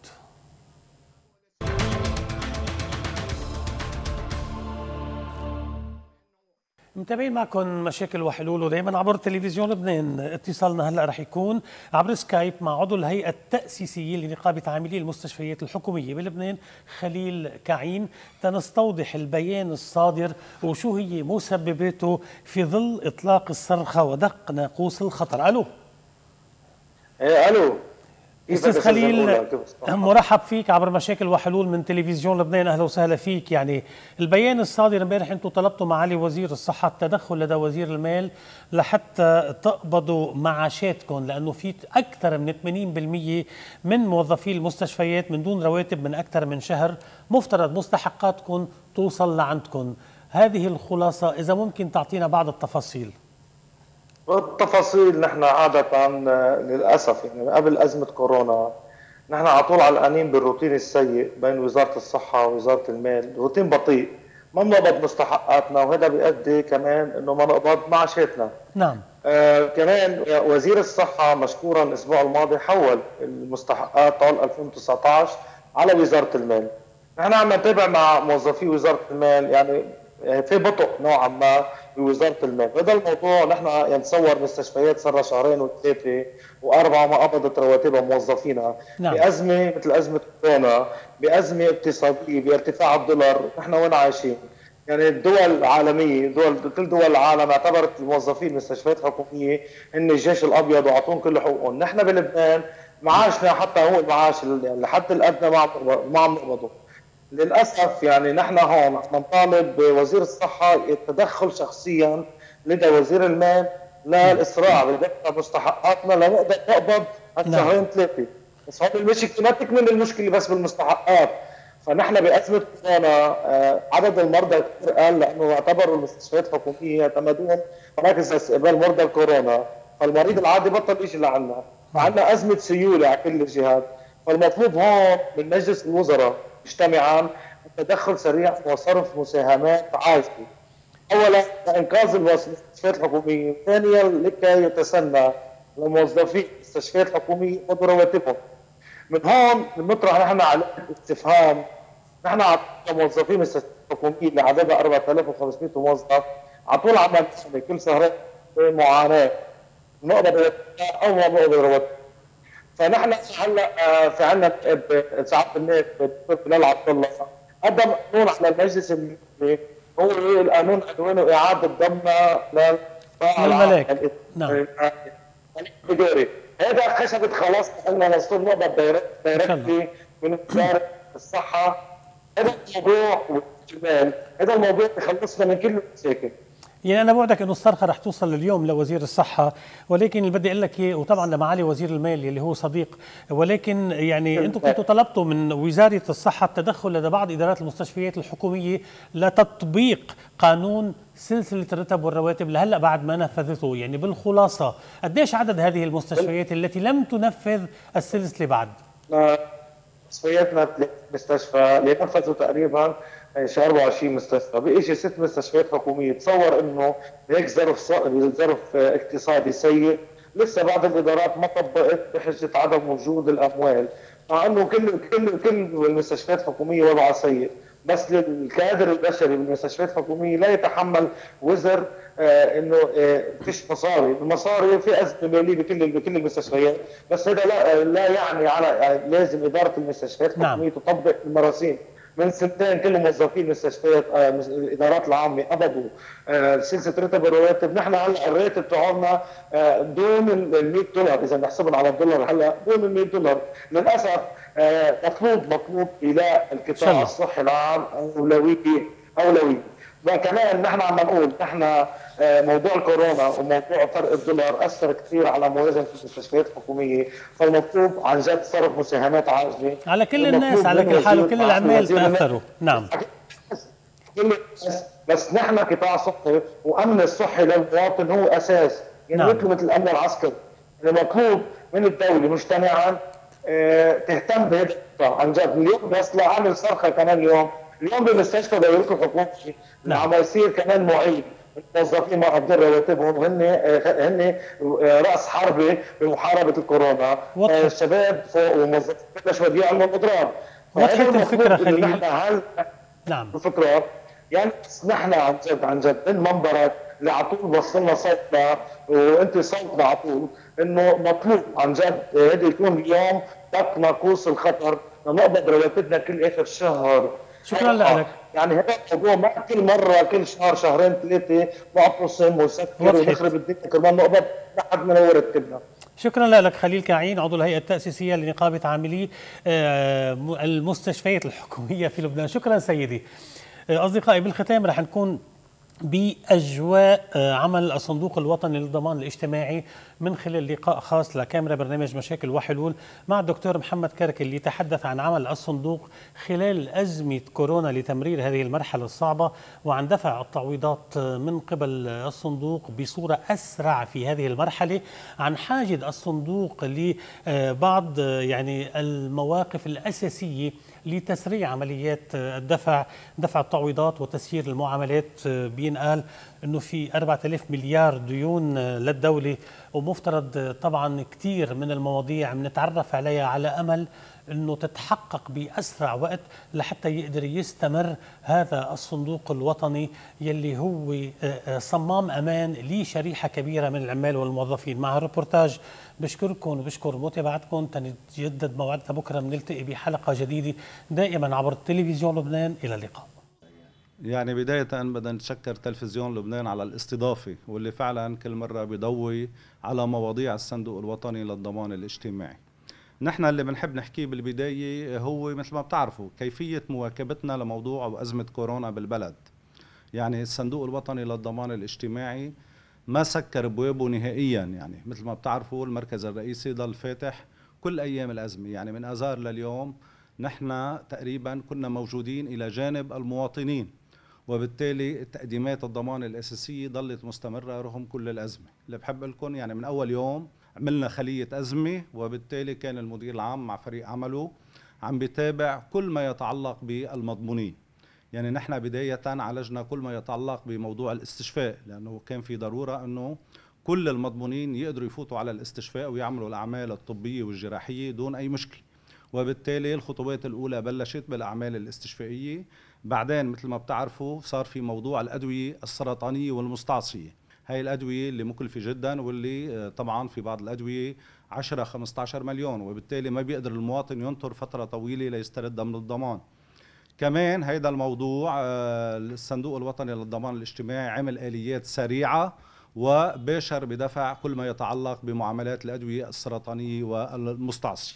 متابعين معكم مشاكل وحلول ودائما عبر تلفزيون لبنان اتصالنا هلأ رح يكون عبر سكايب مع عضو الهيئة التأسيسية لنقابة عاملي المستشفيات الحكومية بلبنان خليل كعين. تنستوضح البيان الصادر وشو هي مسبباته في ظل إطلاق الصرخة ودق ناقوس الخطر. ألو. إيه ألو. أستاذ خليل مرحب فيك عبر مشاكل وحلول من تلفزيون لبنان أهلا وسهلا فيك. يعني البيان الصادر امبارح أنتم طلبتوا معالي وزير الصحة التدخل لدى وزير المال لحتى تقبضوا معاشاتكم لأنه في أكثر من 80% من موظفي المستشفيات من دون رواتب من أكثر من شهر مفترض مستحقاتكم توصل لعندكم. هذه الخلاصة إذا ممكن تعطينا بعض التفاصيل. التفاصيل نحن عادة للأسف يعني قبل أزمة كورونا نحن على طول علقانين بالروتين السيء بين وزارة الصحة ووزارة المال، روتين بطيء ما بنقبض مستحقاتنا وهذا بيؤدي كمان إنه ما نقبض معاشاتنا. نعم. آه كمان وزير الصحة مشكورا الأسبوع الماضي حول المستحقات طول 2019 على وزارة المال. نحن عم نتابع مع موظفي وزارة المال يعني يعني في بطء نوعا ما بوزاره المال، هذا الموضوع نحن نتصور مستشفيات صار شهرين وثلاثة وأربعة ما قبضت رواتبها موظفينها نعم. بأزمة مثل أزمة كورونا، بأزمة اقتصادية بارتفاع الدولار، نحن وين عايشين؟ يعني الدول العالمية دول كل دول العالم اعتبرت الموظفين المستشفيات الحكوميه هن الجيش الأبيض وأعطوهم كل حقوقهم، نحن بلبنان معاشنا حتى هو المعاش الحد الأدنى ما عم نقبضه للأسف يعني نحن هون عم نطالب بوزير الصحة التدخل شخصيا لدى وزير المال للاسراع بدفع مستحقاتنا لنقدر نقبض هالشهرين نعم. ثلاثة. بس هون المشكلة ما تكمن المشكلة بس بالمستحقات. فنحن بأزمة كورونا آه، عدد المرضى كثير قل لأنه اعتبروا المستشفيات الحكومية اعتمدوهم مراكز استقبال مرضى الكورونا. فالمريض العادي بطل يجي لعنا. فعندنا أزمة سيولة على كل الجهات. فالمطلوب هون من مجلس الوزراء مجتمعا التدخل سريع وصرف مساهمات عاجله. اولا لانقاذ المستشفيات الحكوميه، ثانيا لكي يتسنى لموظفي المستشفيات الحكوميه يقبضوا رواتبهم. من هون بنطرح نحن علامه استفهام. نحن على موظفي المستشفيات الحكوميه اللي عددها 4500 موظف. على طول عم كل شهرين معاناه نقبض أو ما نقبض رواتب فنحن هلا في عندنا سعاده النائب الدكتور بلال عبد الله قدم قانون على المجلس الملكي هو القانون عنوانه اعاده ضمنا للملاك نعم. هذا خشبت خلاص قلنا نصير نقبض دايركتلي من وزارة الصحة. هذا الموضوع هذا الموضوع بخلصنا من كل المشاكل. يعني أنا بوعدك إنه الصرخة رح توصل اليوم لوزير الصحة ولكن اللي بدي أقول لك إياه وطبعا لمعالي وزير المال اللي هو صديق ولكن يعني أنتم كنتوا طلبتوا من وزارة الصحة التدخل لدى بعض إدارات المستشفيات الحكومية لتطبيق قانون سلسلة الرتب والرواتب لهلأ بعد ما نفذته يعني بالخلاصة. قديش عدد هذه المستشفيات التي لم تنفذ السلسلة بعد؟ مستشفياتنا مستشفى اللي نفذوا تقريبا شي 24 مستشفى. بقي شي ست مستشفيات حكومية. تصور إنه هيك ظرف ظرف اقتصادي سيء. لسه بعض الإدارات ما طبقت بحجة عدم وجود الأموال. مع إنه كل كل كل المستشفيات الحكومية وضعها سيء. بس الكادر البشري بالمستشفيات الحكومية لا يتحمل وزر إنه آه فيش مصاري، المصاري في أزمة ماليه بكل بكل المستشفيات، بس هذا لا لا يعني على يعني لازم إدارة المستشفيات نعم. تطبق المراسيم، من سنتين كل موظفين المستشفيات آه الادارات العامة قبضوا. آه سلسلة راتب الرواتب. نحن هلا الراتب تاعنا آه دون ال 100 دولار. إذا بنحسبهم على الدولار هلا دون ال 100 دولار. للأسف آه مطلوب مطلوب إلى القطاع الصحي العام أولوية أولوية. وكمان نحن عم نقول نحن آه، موضوع الكورونا وموضوع فرق الدولار أثر كثير على موازنة المستشفيات الحكومية. فالمطلوب عن جد صرف مساهمات عاجلة. على كل الناس على كل حال وكل الاعمال تاثروا نعم. كل الناس. بس نحن قطاع صحي وأمن الصحي للمواطن هو أساس. يعني نعم. مثل مثل الأمن العسكري. المطلوب من الدولة مجتمعا آه تهتم بهذا عن جد اليوم بس لاعمل صرخة كمان اليوم. اليوم بالمستشفى دورته الحكومي نعم. عم يصير كمان معيد الموظفين ما قدر رواتبهم هن هن رأس حربه بمحاربة الكورونا. وقت. الشباب فوق وموظفين بلشوا يعملوا اضرار وضحت الفكرة خليل. نعم. الفكرة يعني نحن عن جد عن جد من منبرك اللي على طول وصلنا صوتنا وأنت صوتنا على طول إنه مطلوب عن جد هذا يكون اليوم تحت ناقوس الخطر. لنقبض رواتبنا كل آخر شهر. شكرا لك. يعني هذا الموضوع ما كل مرة كل شهر شهرين ثلاثة نعتصم ونسكر ونخرب الدنيا كرمال نقبض لحد ما نورد كلنا شكرا لك خليل كعين عضو الهيئة التأسيسية لنقابة عاملي آه، المستشفيات الحكومية في لبنان. شكرا سيدي. آه، أصدقائي بالختام رح نكون بأجواء آه، عمل الصندوق الوطني للضمان الاجتماعي من خلال لقاء خاص لكاميرا برنامج مشاكل وحلول مع الدكتور محمد كرك اللي تحدث عن عمل الصندوق خلال أزمة كورونا لتمرير هذه المرحلة الصعبة وعن دفع التعويضات من قبل الصندوق بصورة أسرع في هذه المرحلة عن حاجة الصندوق لبعض يعني المواقف الأساسية لتسريع عمليات الدفع دفع التعويضات وتسيير المعاملات. بينقال إنه في 4000 مليار ديون للدولة ومفترض طبعا كثير من المواضيع بنتعرف عليها على أمل إنه تتحقق بأسرع وقت لحتى يقدر يستمر هذا الصندوق الوطني يلي هو آه، آه، صمام أمان لشريحة كبيرة من العمال والموظفين. مع الريبورتاج بشكركم وبشكر متابعتكم. تنتجدد موعدنا بكرة. بنلتقي بحلقة جديدة دائما عبر تلفزيون لبنان. إلى اللقاء. يعني بداية بدنا نتشكر تلفزيون لبنان على الاستضافة واللي فعلا كل مرة بيضوي على مواضيع الصندوق الوطني للضمان الاجتماعي. نحن اللي بنحب نحكيه بالبداية هو مثل ما بتعرفوا كيفية مواكبتنا لموضوع وأزمة كورونا بالبلد. يعني الصندوق الوطني للضمان الاجتماعي ما سكر بوابه نهائيا. يعني مثل ما بتعرفوا المركز الرئيسي ضل فاتح كل أيام الأزمة. يعني من أزار لليوم نحن تقريبا كنا موجودين إلى جانب المواطنين وبالتالي تقديمات الضمان الأساسية ضلت مستمرة رغم كل الأزمة. اللي بحب لكم يعني من أول يوم عملنا خلية أزمة وبالتالي كان المدير العام مع فريق عمله عم بيتابع كل ما يتعلق بالمضمونين. يعني نحن بداية عالجنا كل ما يتعلق بموضوع الاستشفاء لأنه كان في ضرورة أنه كل المضمونين يقدروا يفوتوا على الاستشفاء ويعملوا الأعمال الطبية والجراحية دون أي مشكلة. وبالتالي الخطوات الأولى بلشت بالأعمال الاستشفائية. بعدين مثل ما بتعرفوا صار في موضوع الأدوية السرطانية والمستعصية. هاي الأدوية اللي مكلفة جدا واللي آه، طبعا في بعض الأدوية 10 15 مليون وبالتالي ما بيقدر المواطن ينطر فترة طويلة ليستردها من الضمان. كمان هيدا الموضوع آه، الصندوق الوطني للضمان الاجتماعي عمل آليات سريعة وباشر بدفع كل ما يتعلق بمعاملات الأدوية السرطانية والمستعصية.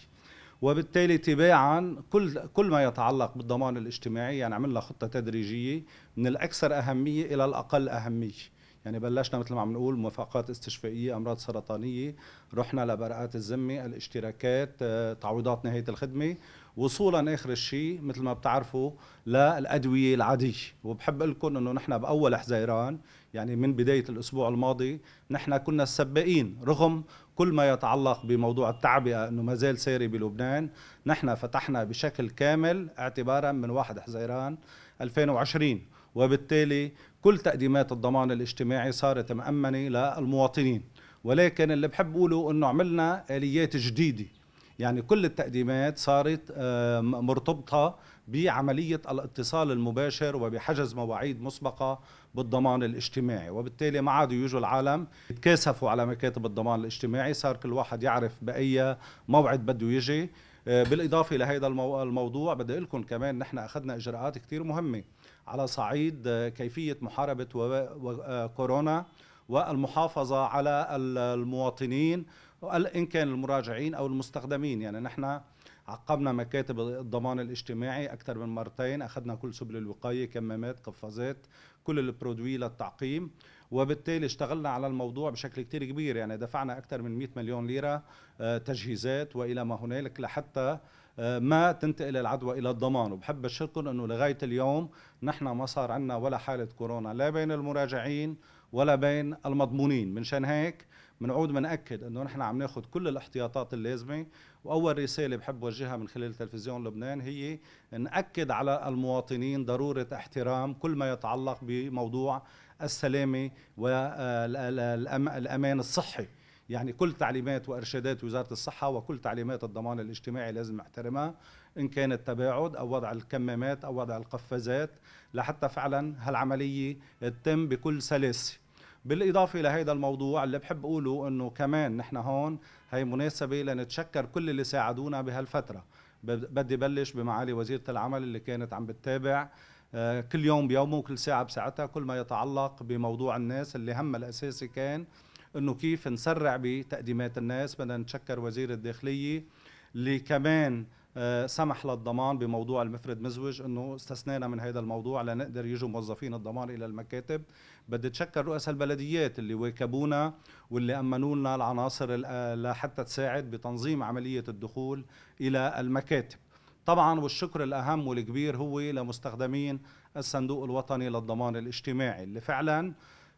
وبالتالي تباعا كل كل ما يتعلق بالضمان الاجتماعي يعني عملنا خطة تدريجية من الأكثر أهمية إلى الأقل أهمية. يعني بلشنا مثل ما عم نقول موافقات استشفائية أمراض سرطانية رحنا لبراءات الذمة الاشتراكات آه، تعويضات نهاية الخدمة وصولا آخر الشيء مثل ما بتعرفوا للأدوية العادية. وبحب لكم إنه نحن بأول حزيران يعني من بداية الأسبوع الماضي نحن كنا السباقين رغم كل ما يتعلق بموضوع التعبئة إنه ما زال ساري بلبنان. نحن فتحنا بشكل كامل اعتبارا من 1 حزيران 2020 وبالتالي كل تقديمات الضمان الاجتماعي صارت مأمنة للمواطنين. ولكن اللي بحب أقوله أنه عملنا آليات جديدة. يعني كل التقديمات صارت آه، مرتبطة بعملية الاتصال المباشر وبحجز مواعيد مسبقة بالضمان الاجتماعي. وبالتالي ما عادوا يجوا العالم يتكاسفوا على مكاتب الضمان الاجتماعي. صار كل واحد يعرف بأي موعد بده يجي. آه، بالإضافة لهذا الموضوع بدي أقول لكم كمان نحن أخذنا إجراءات كثير مهمة. على صعيد آه، كيفية محاربة كورونا والمحافظة على المواطنين إن كان المراجعين أو المستخدمين. يعني نحن عقبنا مكاتب الضمان الاجتماعي أكثر من مرتين أخذنا كل سبل الوقاية كمامات قفازات كل البرودوي للتعقيم وبالتالي اشتغلنا على الموضوع بشكل كتير كبير. يعني دفعنا أكثر من 100 مليون ليرة آه، تجهيزات وإلى ما هنالك لحتى آه، ما تنتقل العدوى إلى الضمان. وبحب أشكركم إنه لغاية اليوم نحن ما صار عندنا ولا حالة كورونا لا بين المراجعين ولا بين المضمونين. منشان هيك بنعود بنأكد إنه نحن عم ناخذ كل الاحتياطات اللازمة. وأول رسالة بحب وجهها من خلال تلفزيون لبنان هي نأكد على المواطنين ضرورة احترام كل ما يتعلق بموضوع السلامة والامان الصحي. يعني كل تعليمات وإرشادات وزارة الصحة وكل تعليمات الضمان الاجتماعي لازم نحترمها إن كان التباعد أو وضع الكمامات أو وضع القفازات لحتى فعلا هالعملية تتم بكل سلاسة. بالإضافة إلى هذا الموضوع اللي بحب أقوله إنه كمان نحن هون هي مناسبة لنتشكر كل اللي ساعدونا بهالفترة. بدي بلش بمعالي وزيرة العمل اللي كانت عم بتتابع آه، كل يوم بيومه وكل ساعة بساعتها كل ما يتعلق بموضوع الناس اللي همها الأساسي كان إنه كيف نسرع بتقديمات الناس. بدنا نتشكر وزير الداخلية اللي كمان آه، سمح للضمان بموضوع المفرد مزوج إنه استثنينا من هذا الموضوع لنقدر يجوا موظفين الضمان إلى المكاتب. بدي أتشكر رؤساء البلديات اللي واكبونا واللي أمنوا لنا العناصر لحتى تساعد بتنظيم عملية الدخول إلى المكاتب. طبعا والشكر الأهم والكبير هو لمستخدمين الصندوق الوطني للضمان الاجتماعي اللي فعلا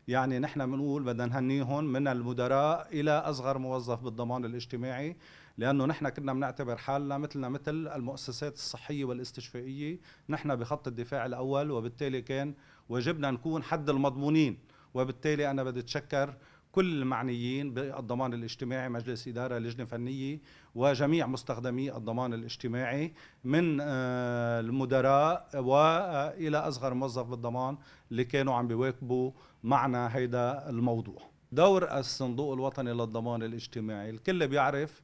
يعني نحن بنقول بدنا نهنيهم من المدراء إلى أصغر موظف بالضمان الاجتماعي لأنه نحن كنا بنعتبر حالنا مثلنا مثل المؤسسات الصحية والاستشفائية. نحن بخط الدفاع الأول وبالتالي كان واجبنا نكون حد المضمونين وبالتالي أنا بدي أتشكر كل المعنيين بالضمان الاجتماعي مجلس إدارة لجنة فنية وجميع مستخدمي الضمان الاجتماعي من آه، المدراء وإلى أصغر موظف بالضمان اللي كانوا عم بيواكبوا معنا هيدا الموضوع. دور الصندوق الوطني للضمان الاجتماعي الكل بيعرف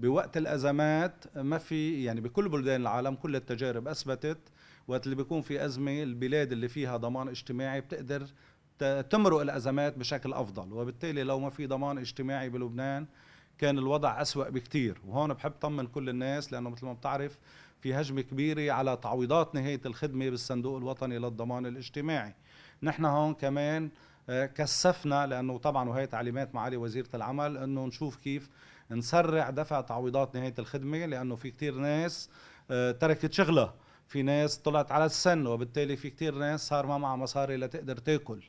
بوقت الأزمات ما في يعني بكل بلدان العالم كل التجارب أثبتت وقت اللي بيكون في أزمة البلاد اللي فيها ضمان اجتماعي بتقدر تمرق الأزمات بشكل أفضل وبالتالي لو ما في ضمان اجتماعي بلبنان كان الوضع أسوأ بكتير. وهون بحب طمن كل الناس لأنه مثل ما بتعرف في هجمة كبيرة على تعويضات نهاية الخدمة بالصندوق الوطني للضمان الاجتماعي. نحن هون كمان آه، كثفنا لأنه طبعا وهي تعليمات معالي وزيرة العمل أنه نشوف كيف نسرع دفع تعويضات نهاية الخدمة لأنه في كتير ناس آه، تركت شغلها. في ناس طلعت على السن وبالتالي في كتير ناس صار ما معها مصاري لتقدر تأكل.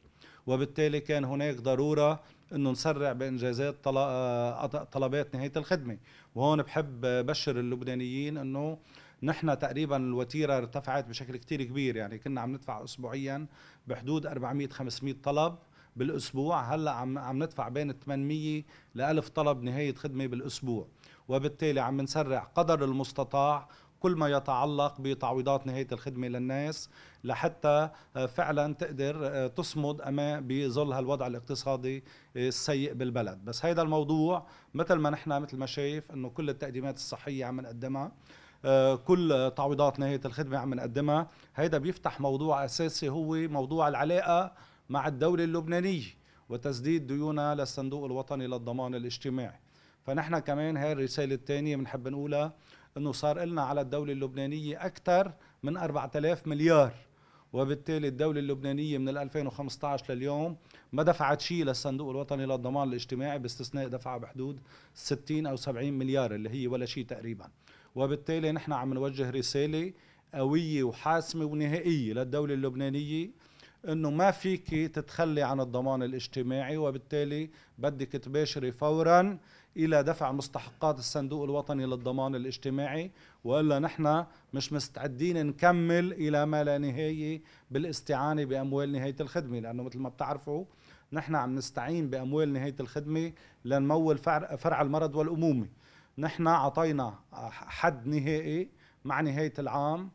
وبالتالي كان هناك ضرورة إنه نسرع بإنجازات آه، طلبات نهاية الخدمة. وهون بحب بشر اللبنانيين إنه نحن تقريبا الوتيرة ارتفعت بشكل كتير كبير. يعني كنا عم ندفع اسبوعيا بحدود 400 500 طلب بالأسبوع. هلأ عم عم ندفع بين 800 ل 1000 طلب نهاية خدمة بالأسبوع. وبالتالي عم نسرع قدر المستطاع كل ما يتعلق بتعويضات نهاية الخدمة للناس لحتى آه، فعلا تقدر آه، تصمد امام بظل هالوضع الاقتصادي السيء بالبلد. بس هذا الموضوع مثل ما نحن مثل ما شايف إنه كل التقديمات الصحية عم نقدمها آه، كل تعويضات نهاية الخدمة عم نقدمها. هيدا بيفتح موضوع أساسي هو موضوع العلاقة مع الدولة اللبنانية وتسديد ديونها للصندوق الوطني للضمان الاجتماعي. فنحن كمان هاي الرسالة الثانية بنحب نقولها إنه صار لنا على الدولة اللبنانية أكثر من 4000 مليار. وبالتالي الدولة اللبنانية من 2015 لليوم ما دفعت شيء للصندوق الوطني للضمان الاجتماعي باستثناء دفعة بحدود 60 أو 70 مليار اللي هي ولا شيء تقريبا. وبالتالي نحن عم نوجه رسالة قوية وحاسمة ونهائية للدولة اللبنانية إنه ما فيك تتخلي عن الضمان الاجتماعي وبالتالي بدك تباشري فورا إلى دفع مستحقات الصندوق الوطني للضمان الاجتماعي وإلا نحن مش مستعدين نكمل إلى ما لا نهاية بالاستعانة بأموال نهاية الخدمة لأنه مثل ما بتعرفوا نحن عم نستعين بأموال نهاية الخدمة لنمول فرع المرض والأمومة. نحن عطينا حد نهائي مع نهاية العام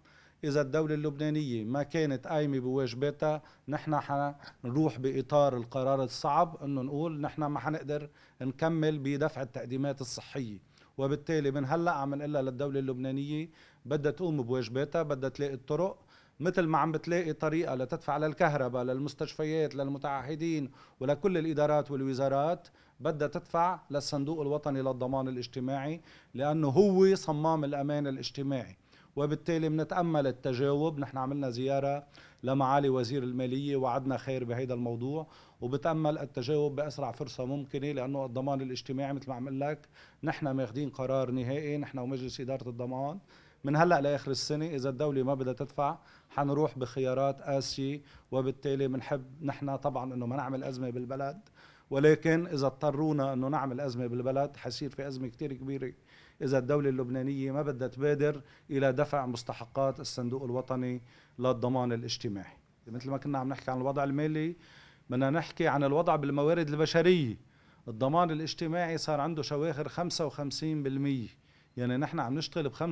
إذا الدولة اللبنانية ما كانت قايمة بواجباتها نحن حنروح بإطار القرار الصعب إنه نقول نحن ما حنقدر نكمل بدفع التقديمات الصحية. وبالتالي من هلأ عم نقول للدولة اللبنانية بدها تقوم بواجباتها بدها تلاقي الطرق. مثل ما عم بتلاقي طريقة لتدفع للكهرباء للمستشفيات للمتعهدين ولكل الإدارات والوزارات بدها تدفع للصندوق الوطني للضمان الاجتماعي لأنه هو صمام الأمان الاجتماعي. وبالتالي بنتامل التجاوب. نحن عملنا زيارة لمعالي وزير المالية وعدنا خير بهذا الموضوع وبتأمل التجاوب بأسرع فرصة ممكنة لأنه الضمان الاجتماعي مثل ما عم لك نحن ماخذين قرار نهائي نحن ومجلس إدارة الضمان. من هلأ لآخر السنة إذا الدولة ما بدها تدفع حنروح بخيارات قاسية وبالتالي بنحب نحن طبعا إنه ما نعمل أزمة بالبلد. ولكن إذا اضطرونا إنه نعمل أزمة بالبلد حيصير في أزمة كثير كبيرة. إذا الدولة اللبنانية ما بدها تبادر إلى دفع مستحقات الصندوق الوطني للضمان الاجتماعي. مثل ما كنا عم نحكي عن الوضع المالي بدنا نحكي عن الوضع بالموارد البشرية. الضمان الاجتماعي صار عنده شواغر 55% يعني نحن عم نشتغل ب 45%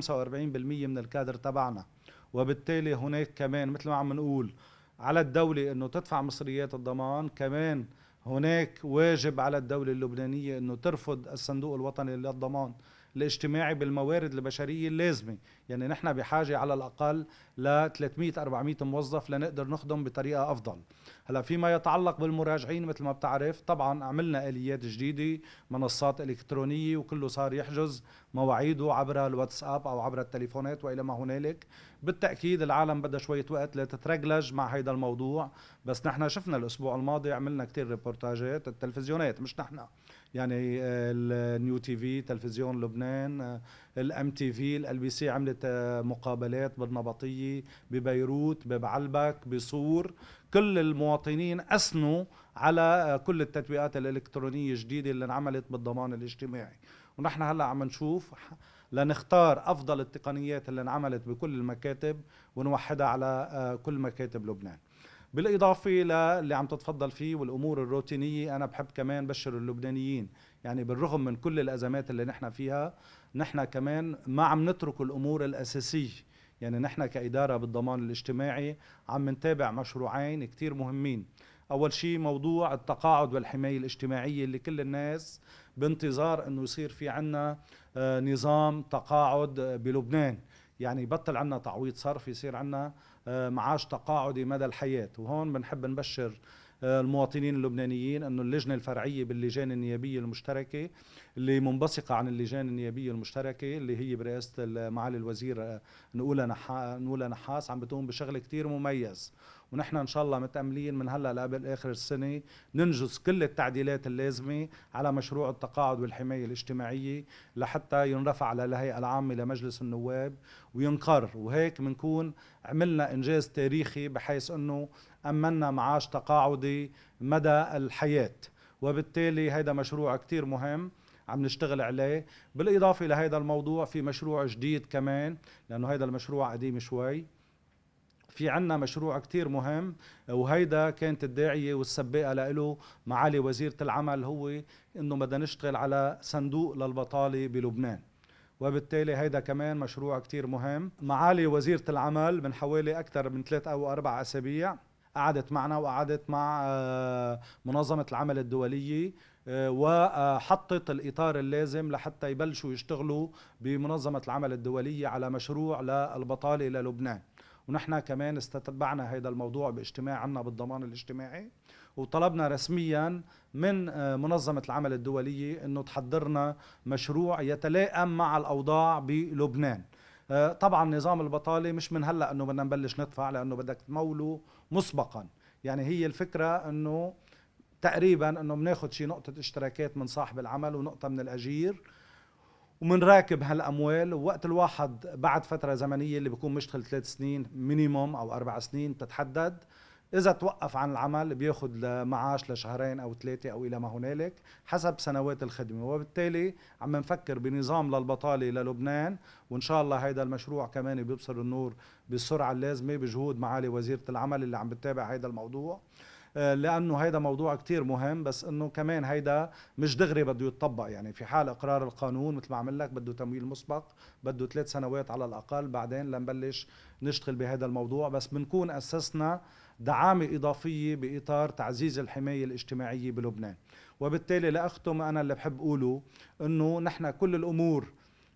من الكادر تبعنا. وبالتالي هناك كمان مثل ما عم نقول على الدولة إنه تدفع مصريات الضمان كمان هناك واجب على الدولة اللبنانية أنه ترفض الصندوق الوطني للضمان. الاجتماعي بالموارد البشرية اللازمة. يعني نحن بحاجة على الأقل ل 300 400 موظف لنقدر نخدم بطريقة أفضل. هلا فيما يتعلق بالمراجعين مثل ما بتعرف طبعا عملنا آليات جديدة منصات إلكترونية وكله صار يحجز مواعيده عبر الواتساب أو عبر التليفونات وإلى ما هنالك. بالتأكيد العالم بدها شوية وقت لتترجلج مع هذا الموضوع بس نحن شفنا الأسبوع الماضي عملنا كتير ريبورتاجات التلفزيونات مش نحن. يعني ال New TV تلفزيون لبنان ال MTV LBC عملت مقابلات بالنبطية ببيروت ببعلبك بصور كل المواطنين أثنوا على كل التطبيقات الإلكترونية الجديدة اللي انعملت بالضمان الاجتماعي. ونحن هلأ عم نشوف لنختار أفضل التقنيات اللي انعملت بكل المكاتب ونوحدها على كل مكاتب لبنان. بالإضافة للي عم تتفضل فيه والأمور الروتينية أنا بحب كمان بشر اللبنانيين. يعني بالرغم من كل الأزمات اللي نحن فيها نحن كمان ما عم نترك الأمور الأساسية. يعني نحن كإدارة بالضمان الاجتماعي عم نتابع مشروعين كتير مهمين. أول شيء موضوع التقاعد والحماية الاجتماعية اللي كل الناس بانتظار أنه يصير في عنا آه، نظام تقاعد بلبنان. يعني يبطل عنا تعويض صرف يصير عنا آه، معاش تقاعدي مدى الحياة. وهون بنحب نبشر المواطنين اللبنانيين انه اللجنة الفرعية باللجان النيابية المشتركة اللي منبثقة عن اللجان النيابية المشتركة اللي هي برئاسة معالي الوزير آه، نقولها نحاس عم بتقوم بشغل كتير مميز. ونحن إن شاء الله متأملين من هلأ لقبل آخر السنة ننجز كل التعديلات اللازمة على مشروع التقاعد والحماية الاجتماعية لحتى ينرفع على الهيئة العامة لمجلس النواب وينقر وهيك بنكون عملنا إنجاز تاريخي بحيث إنه امنا معاش تقاعدي مدى الحياة. وبالتالي هذا مشروع كتير مهم عم نشتغل عليه. بالإضافة لهذا الموضوع في مشروع جديد كمان لأنه هذا المشروع قديم شوي. في عنا مشروع كتير مهم وهيدا كانت الداعية والسباقة له معالي وزيرة العمل هو إنه بدنا نشتغل على صندوق للبطالة بلبنان. وبالتالي هيدا كمان مشروع كتير مهم. معالي وزيرة العمل من حوالي أكثر من ثلاث أو أربع أسابيع قعدت معنا وقعدت مع آه، منظمة العمل الدولية آه، وحطت الإطار اللازم لحتى يبلشوا يشتغلوا بمنظمة العمل الدولية على مشروع للبطالة للبنان. ونحن كمان استتبعنا هذا الموضوع باجتماع عنا بالضمان الاجتماعي. وطلبنا رسميا من آه، منظمة العمل الدولية إنه تحضرنا مشروع يتلائم مع الأوضاع بلبنان. آه، طبعا نظام البطالة مش من هلأ إنه بدنا نبلش ندفع لأنه بدك تموله مسبقا. يعني هي الفكرة إنه تقريبا إنه بناخذ شي نقطة اشتراكات من صاحب العمل ونقطة من الأجير ومنراكب هالأموال. ووقت الواحد بعد فترة زمنية اللي بيكون مشتغل ثلاث سنين مينيموم أو أربع سنين بتتحدد إذا توقف عن العمل بياخذ معاش لشهرين أو ثلاثة أو إلى ما هنالك حسب سنوات الخدمة. وبالتالي عم نفكر بنظام للبطالة للبنان وإن شاء الله هذا المشروع كمان بيبصر النور بالسرعه اللازمة بجهود معالي وزيرة العمل اللي عم بتتابع هذا الموضوع. لأنه هيدا موضوع كتير مهم بس إنه كمان هيدا مش دغري بده يتطبق. يعني في حال إقرار القانون مثل ما عمل لك بده تمويل مسبق بده ثلاث سنوات على الأقل. بعدين لنبلش نشتغل بهذا الموضوع. بس بنكون أسسنا دعامة إضافية بإطار تعزيز الحماية الاجتماعية بلبنان. وبالتالي لأختم أنا اللي بحب أقوله إنه نحن كل الأمور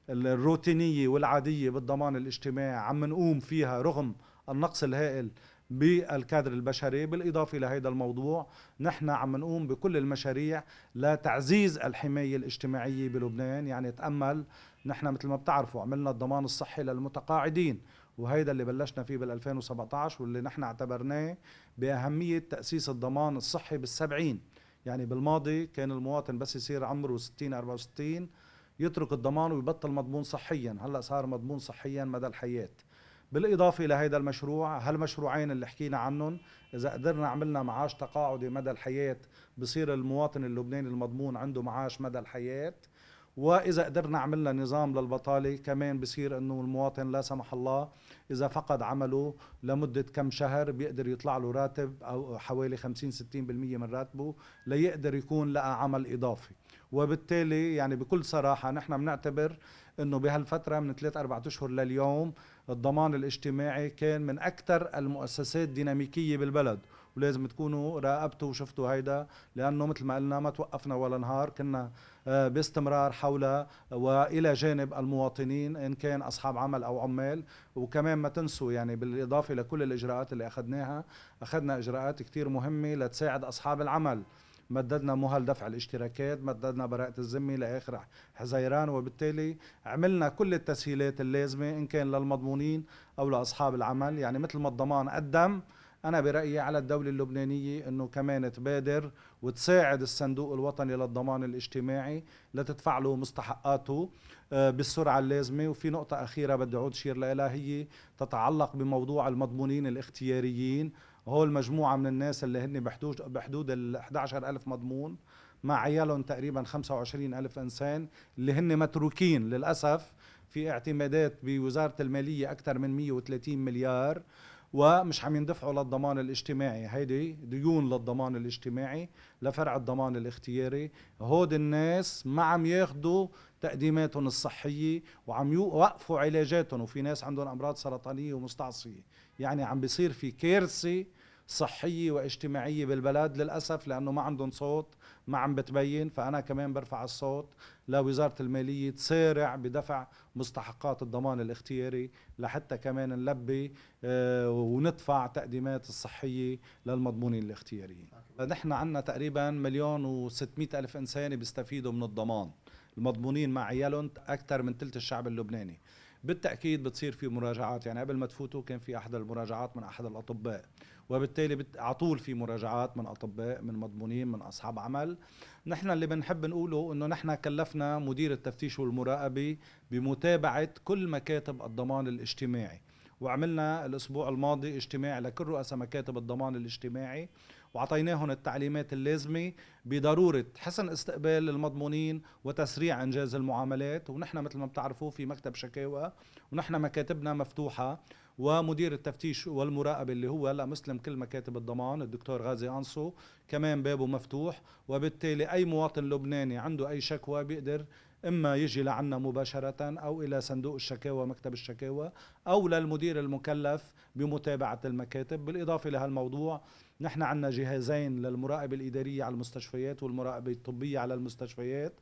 الروتينية والعادية بالضمان الاجتماعي عم نقوم فيها رغم النقص الهائل بالكادر البشري بالإضافة لهذا الموضوع نحن عم نقوم بكل المشاريع لتعزيز الحماية الاجتماعية بلبنان. يعني تأمل نحن مثل ما بتعرفوا عملنا الضمان الصحي للمتقاعدين وهيدا اللي بلشنا فيه بال 2017 واللي نحن اعتبرناه بأهمية تأسيس الضمان الصحي بالسبعين. يعني بالماضي كان المواطن بس يصير عمره 60 64 يترك الضمان ويبطل مضمون صحيا. هلأ صار مضمون صحيا مدى الحياة. بالإضافة إلى هذا المشروع هالمشروعين اللي حكينا عنهم إذا قدرنا عملنا معاش تقاعدي مدى الحياة بصير المواطن اللبناني المضمون عنده معاش مدى الحياة. وإذا قدرنا عملنا نظام للبطالة كمان بصير إنه المواطن لا سمح الله إذا فقد عمله لمدة كم شهر بيقدر يطلع له راتب أو حوالي 50 60% من راتبه ليقدر يكون لقى عمل إضافي. وبالتالي يعني بكل صراحة نحن بنعتبر إنه بهالفترة من ثلاث أربع أشهر لليوم الضمان الاجتماعي كان من أكثر المؤسسات ديناميكيه بالبلد ولازم تكونوا راقبتوا وشفتوا هيدا لأنه مثل ما قلنا ما توقفنا ولا نهار كنا آه، باستمرار حول وإلى جانب المواطنين إن كان أصحاب عمل أو عمال. وكمان ما تنسوا يعني بالإضافة لكل الإجراءات اللي أخذناها أخذنا إجراءات كثير مهمة لتساعد أصحاب العمل. مددنا مهل دفع الاشتراكات مددنا براءة الذمة لآخر حزيران وبالتالي عملنا كل التسهيلات اللازمة إن كان للمضمونين أو لأصحاب العمل. يعني مثل ما الضمان قدم أنا برأيي على الدولة اللبنانية أنه كمان تبادر وتساعد الصندوق الوطني للضمان الاجتماعي لتدفع له مستحقاته آه، بالسرعة اللازمة. وفي نقطة أخيرة بدي أعود شير لها هي تتعلق بموضوع المضمونين الاختياريين. هول مجموعة من الناس اللي هن بحدود بحدود ال 11000 مضمون مع عيالهم تقريبا 25 ألف إنسان اللي هن متروكين للأسف في اعتمادات بوزارة المالية أكثر من 130 مليار ومش عم يندفعوا للضمان الاجتماعي. هيدي ديون للضمان الاجتماعي لفرع الضمان الاختياري. هود الناس ما عم ياخذوا تقديماتهم الصحية وعم يوقفوا علاجاتهم وفي ناس عندهم أمراض سرطانية ومستعصية. يعني عم بيصير في كارثة صحية واجتماعية بالبلد للأسف لأنه ما عندهم صوت ما عم بتبين. فأنا كمان برفع الصوت لوزارة المالية تسارع بدفع مستحقات الضمان الاختياري لحتى كمان نلبي آه، وندفع تقديمات الصحية للمضمونين الاختياريين. نحن عندنا تقريبا مليون وستمائة ألف إنسان بيستفيدوا من الضمان. المضمونين مع عيالهم أكثر من ثلث الشعب اللبناني. بالتأكيد بتصير في مراجعات. يعني قبل ما تفوتوا كان في أحد المراجعات من أحد الأطباء وبالتالي على طول في مراجعات من أطباء من مضمونين من أصحاب عمل. نحن اللي بنحب نقوله إنه نحن كلفنا مدير التفتيش والمراقبة بمتابعة كل مكاتب الضمان الاجتماعي وعملنا الأسبوع الماضي اجتماع لكل رؤساء مكاتب الضمان الاجتماعي. وعطيناهم التعليمات اللازمة بضرورة حسن استقبال المضمونين وتسريع إنجاز المعاملات. ونحن مثل ما بتعرفوا في مكتب شكاوى ونحن مكاتبنا مفتوحة ومدير التفتيش والمراقبة اللي هو لمسلم كل مكاتب الضمان الدكتور غازي أنصو كمان بابه مفتوح. وبالتالي أي مواطن لبناني عنده أي شكوى بيقدر إما يجي لعنا مباشرة أو إلى صندوق الشكاوى مكتب الشكاوى أو للمدير المكلف بمتابعة المكاتب. بالإضافة لهالموضوع نحن عندنا جهازين للمراقبة الإدارية على المستشفيات والمراقبة الطبية على المستشفيات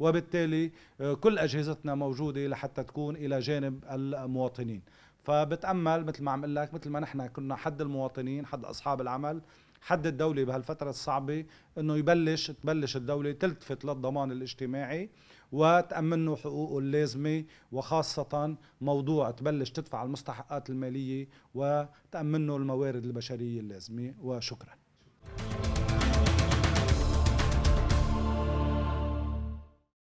وبالتالي آه، كل أجهزتنا موجودة لحتى تكون إلى جانب المواطنين. فبتأمل مثل ما عم أقول لك مثل ما نحن كنا حد المواطنين حد أصحاب العمل حد الدولة بهالفترة الصعبة إنه يبلش تبلش الدولة تلتفت للضمان الاجتماعي. وتأمنه حقوقه اللازمة وخاصة موضوع تبلش تدفع المستحقات المالية وتأمنه الموارد البشرية اللازمة وشكرا.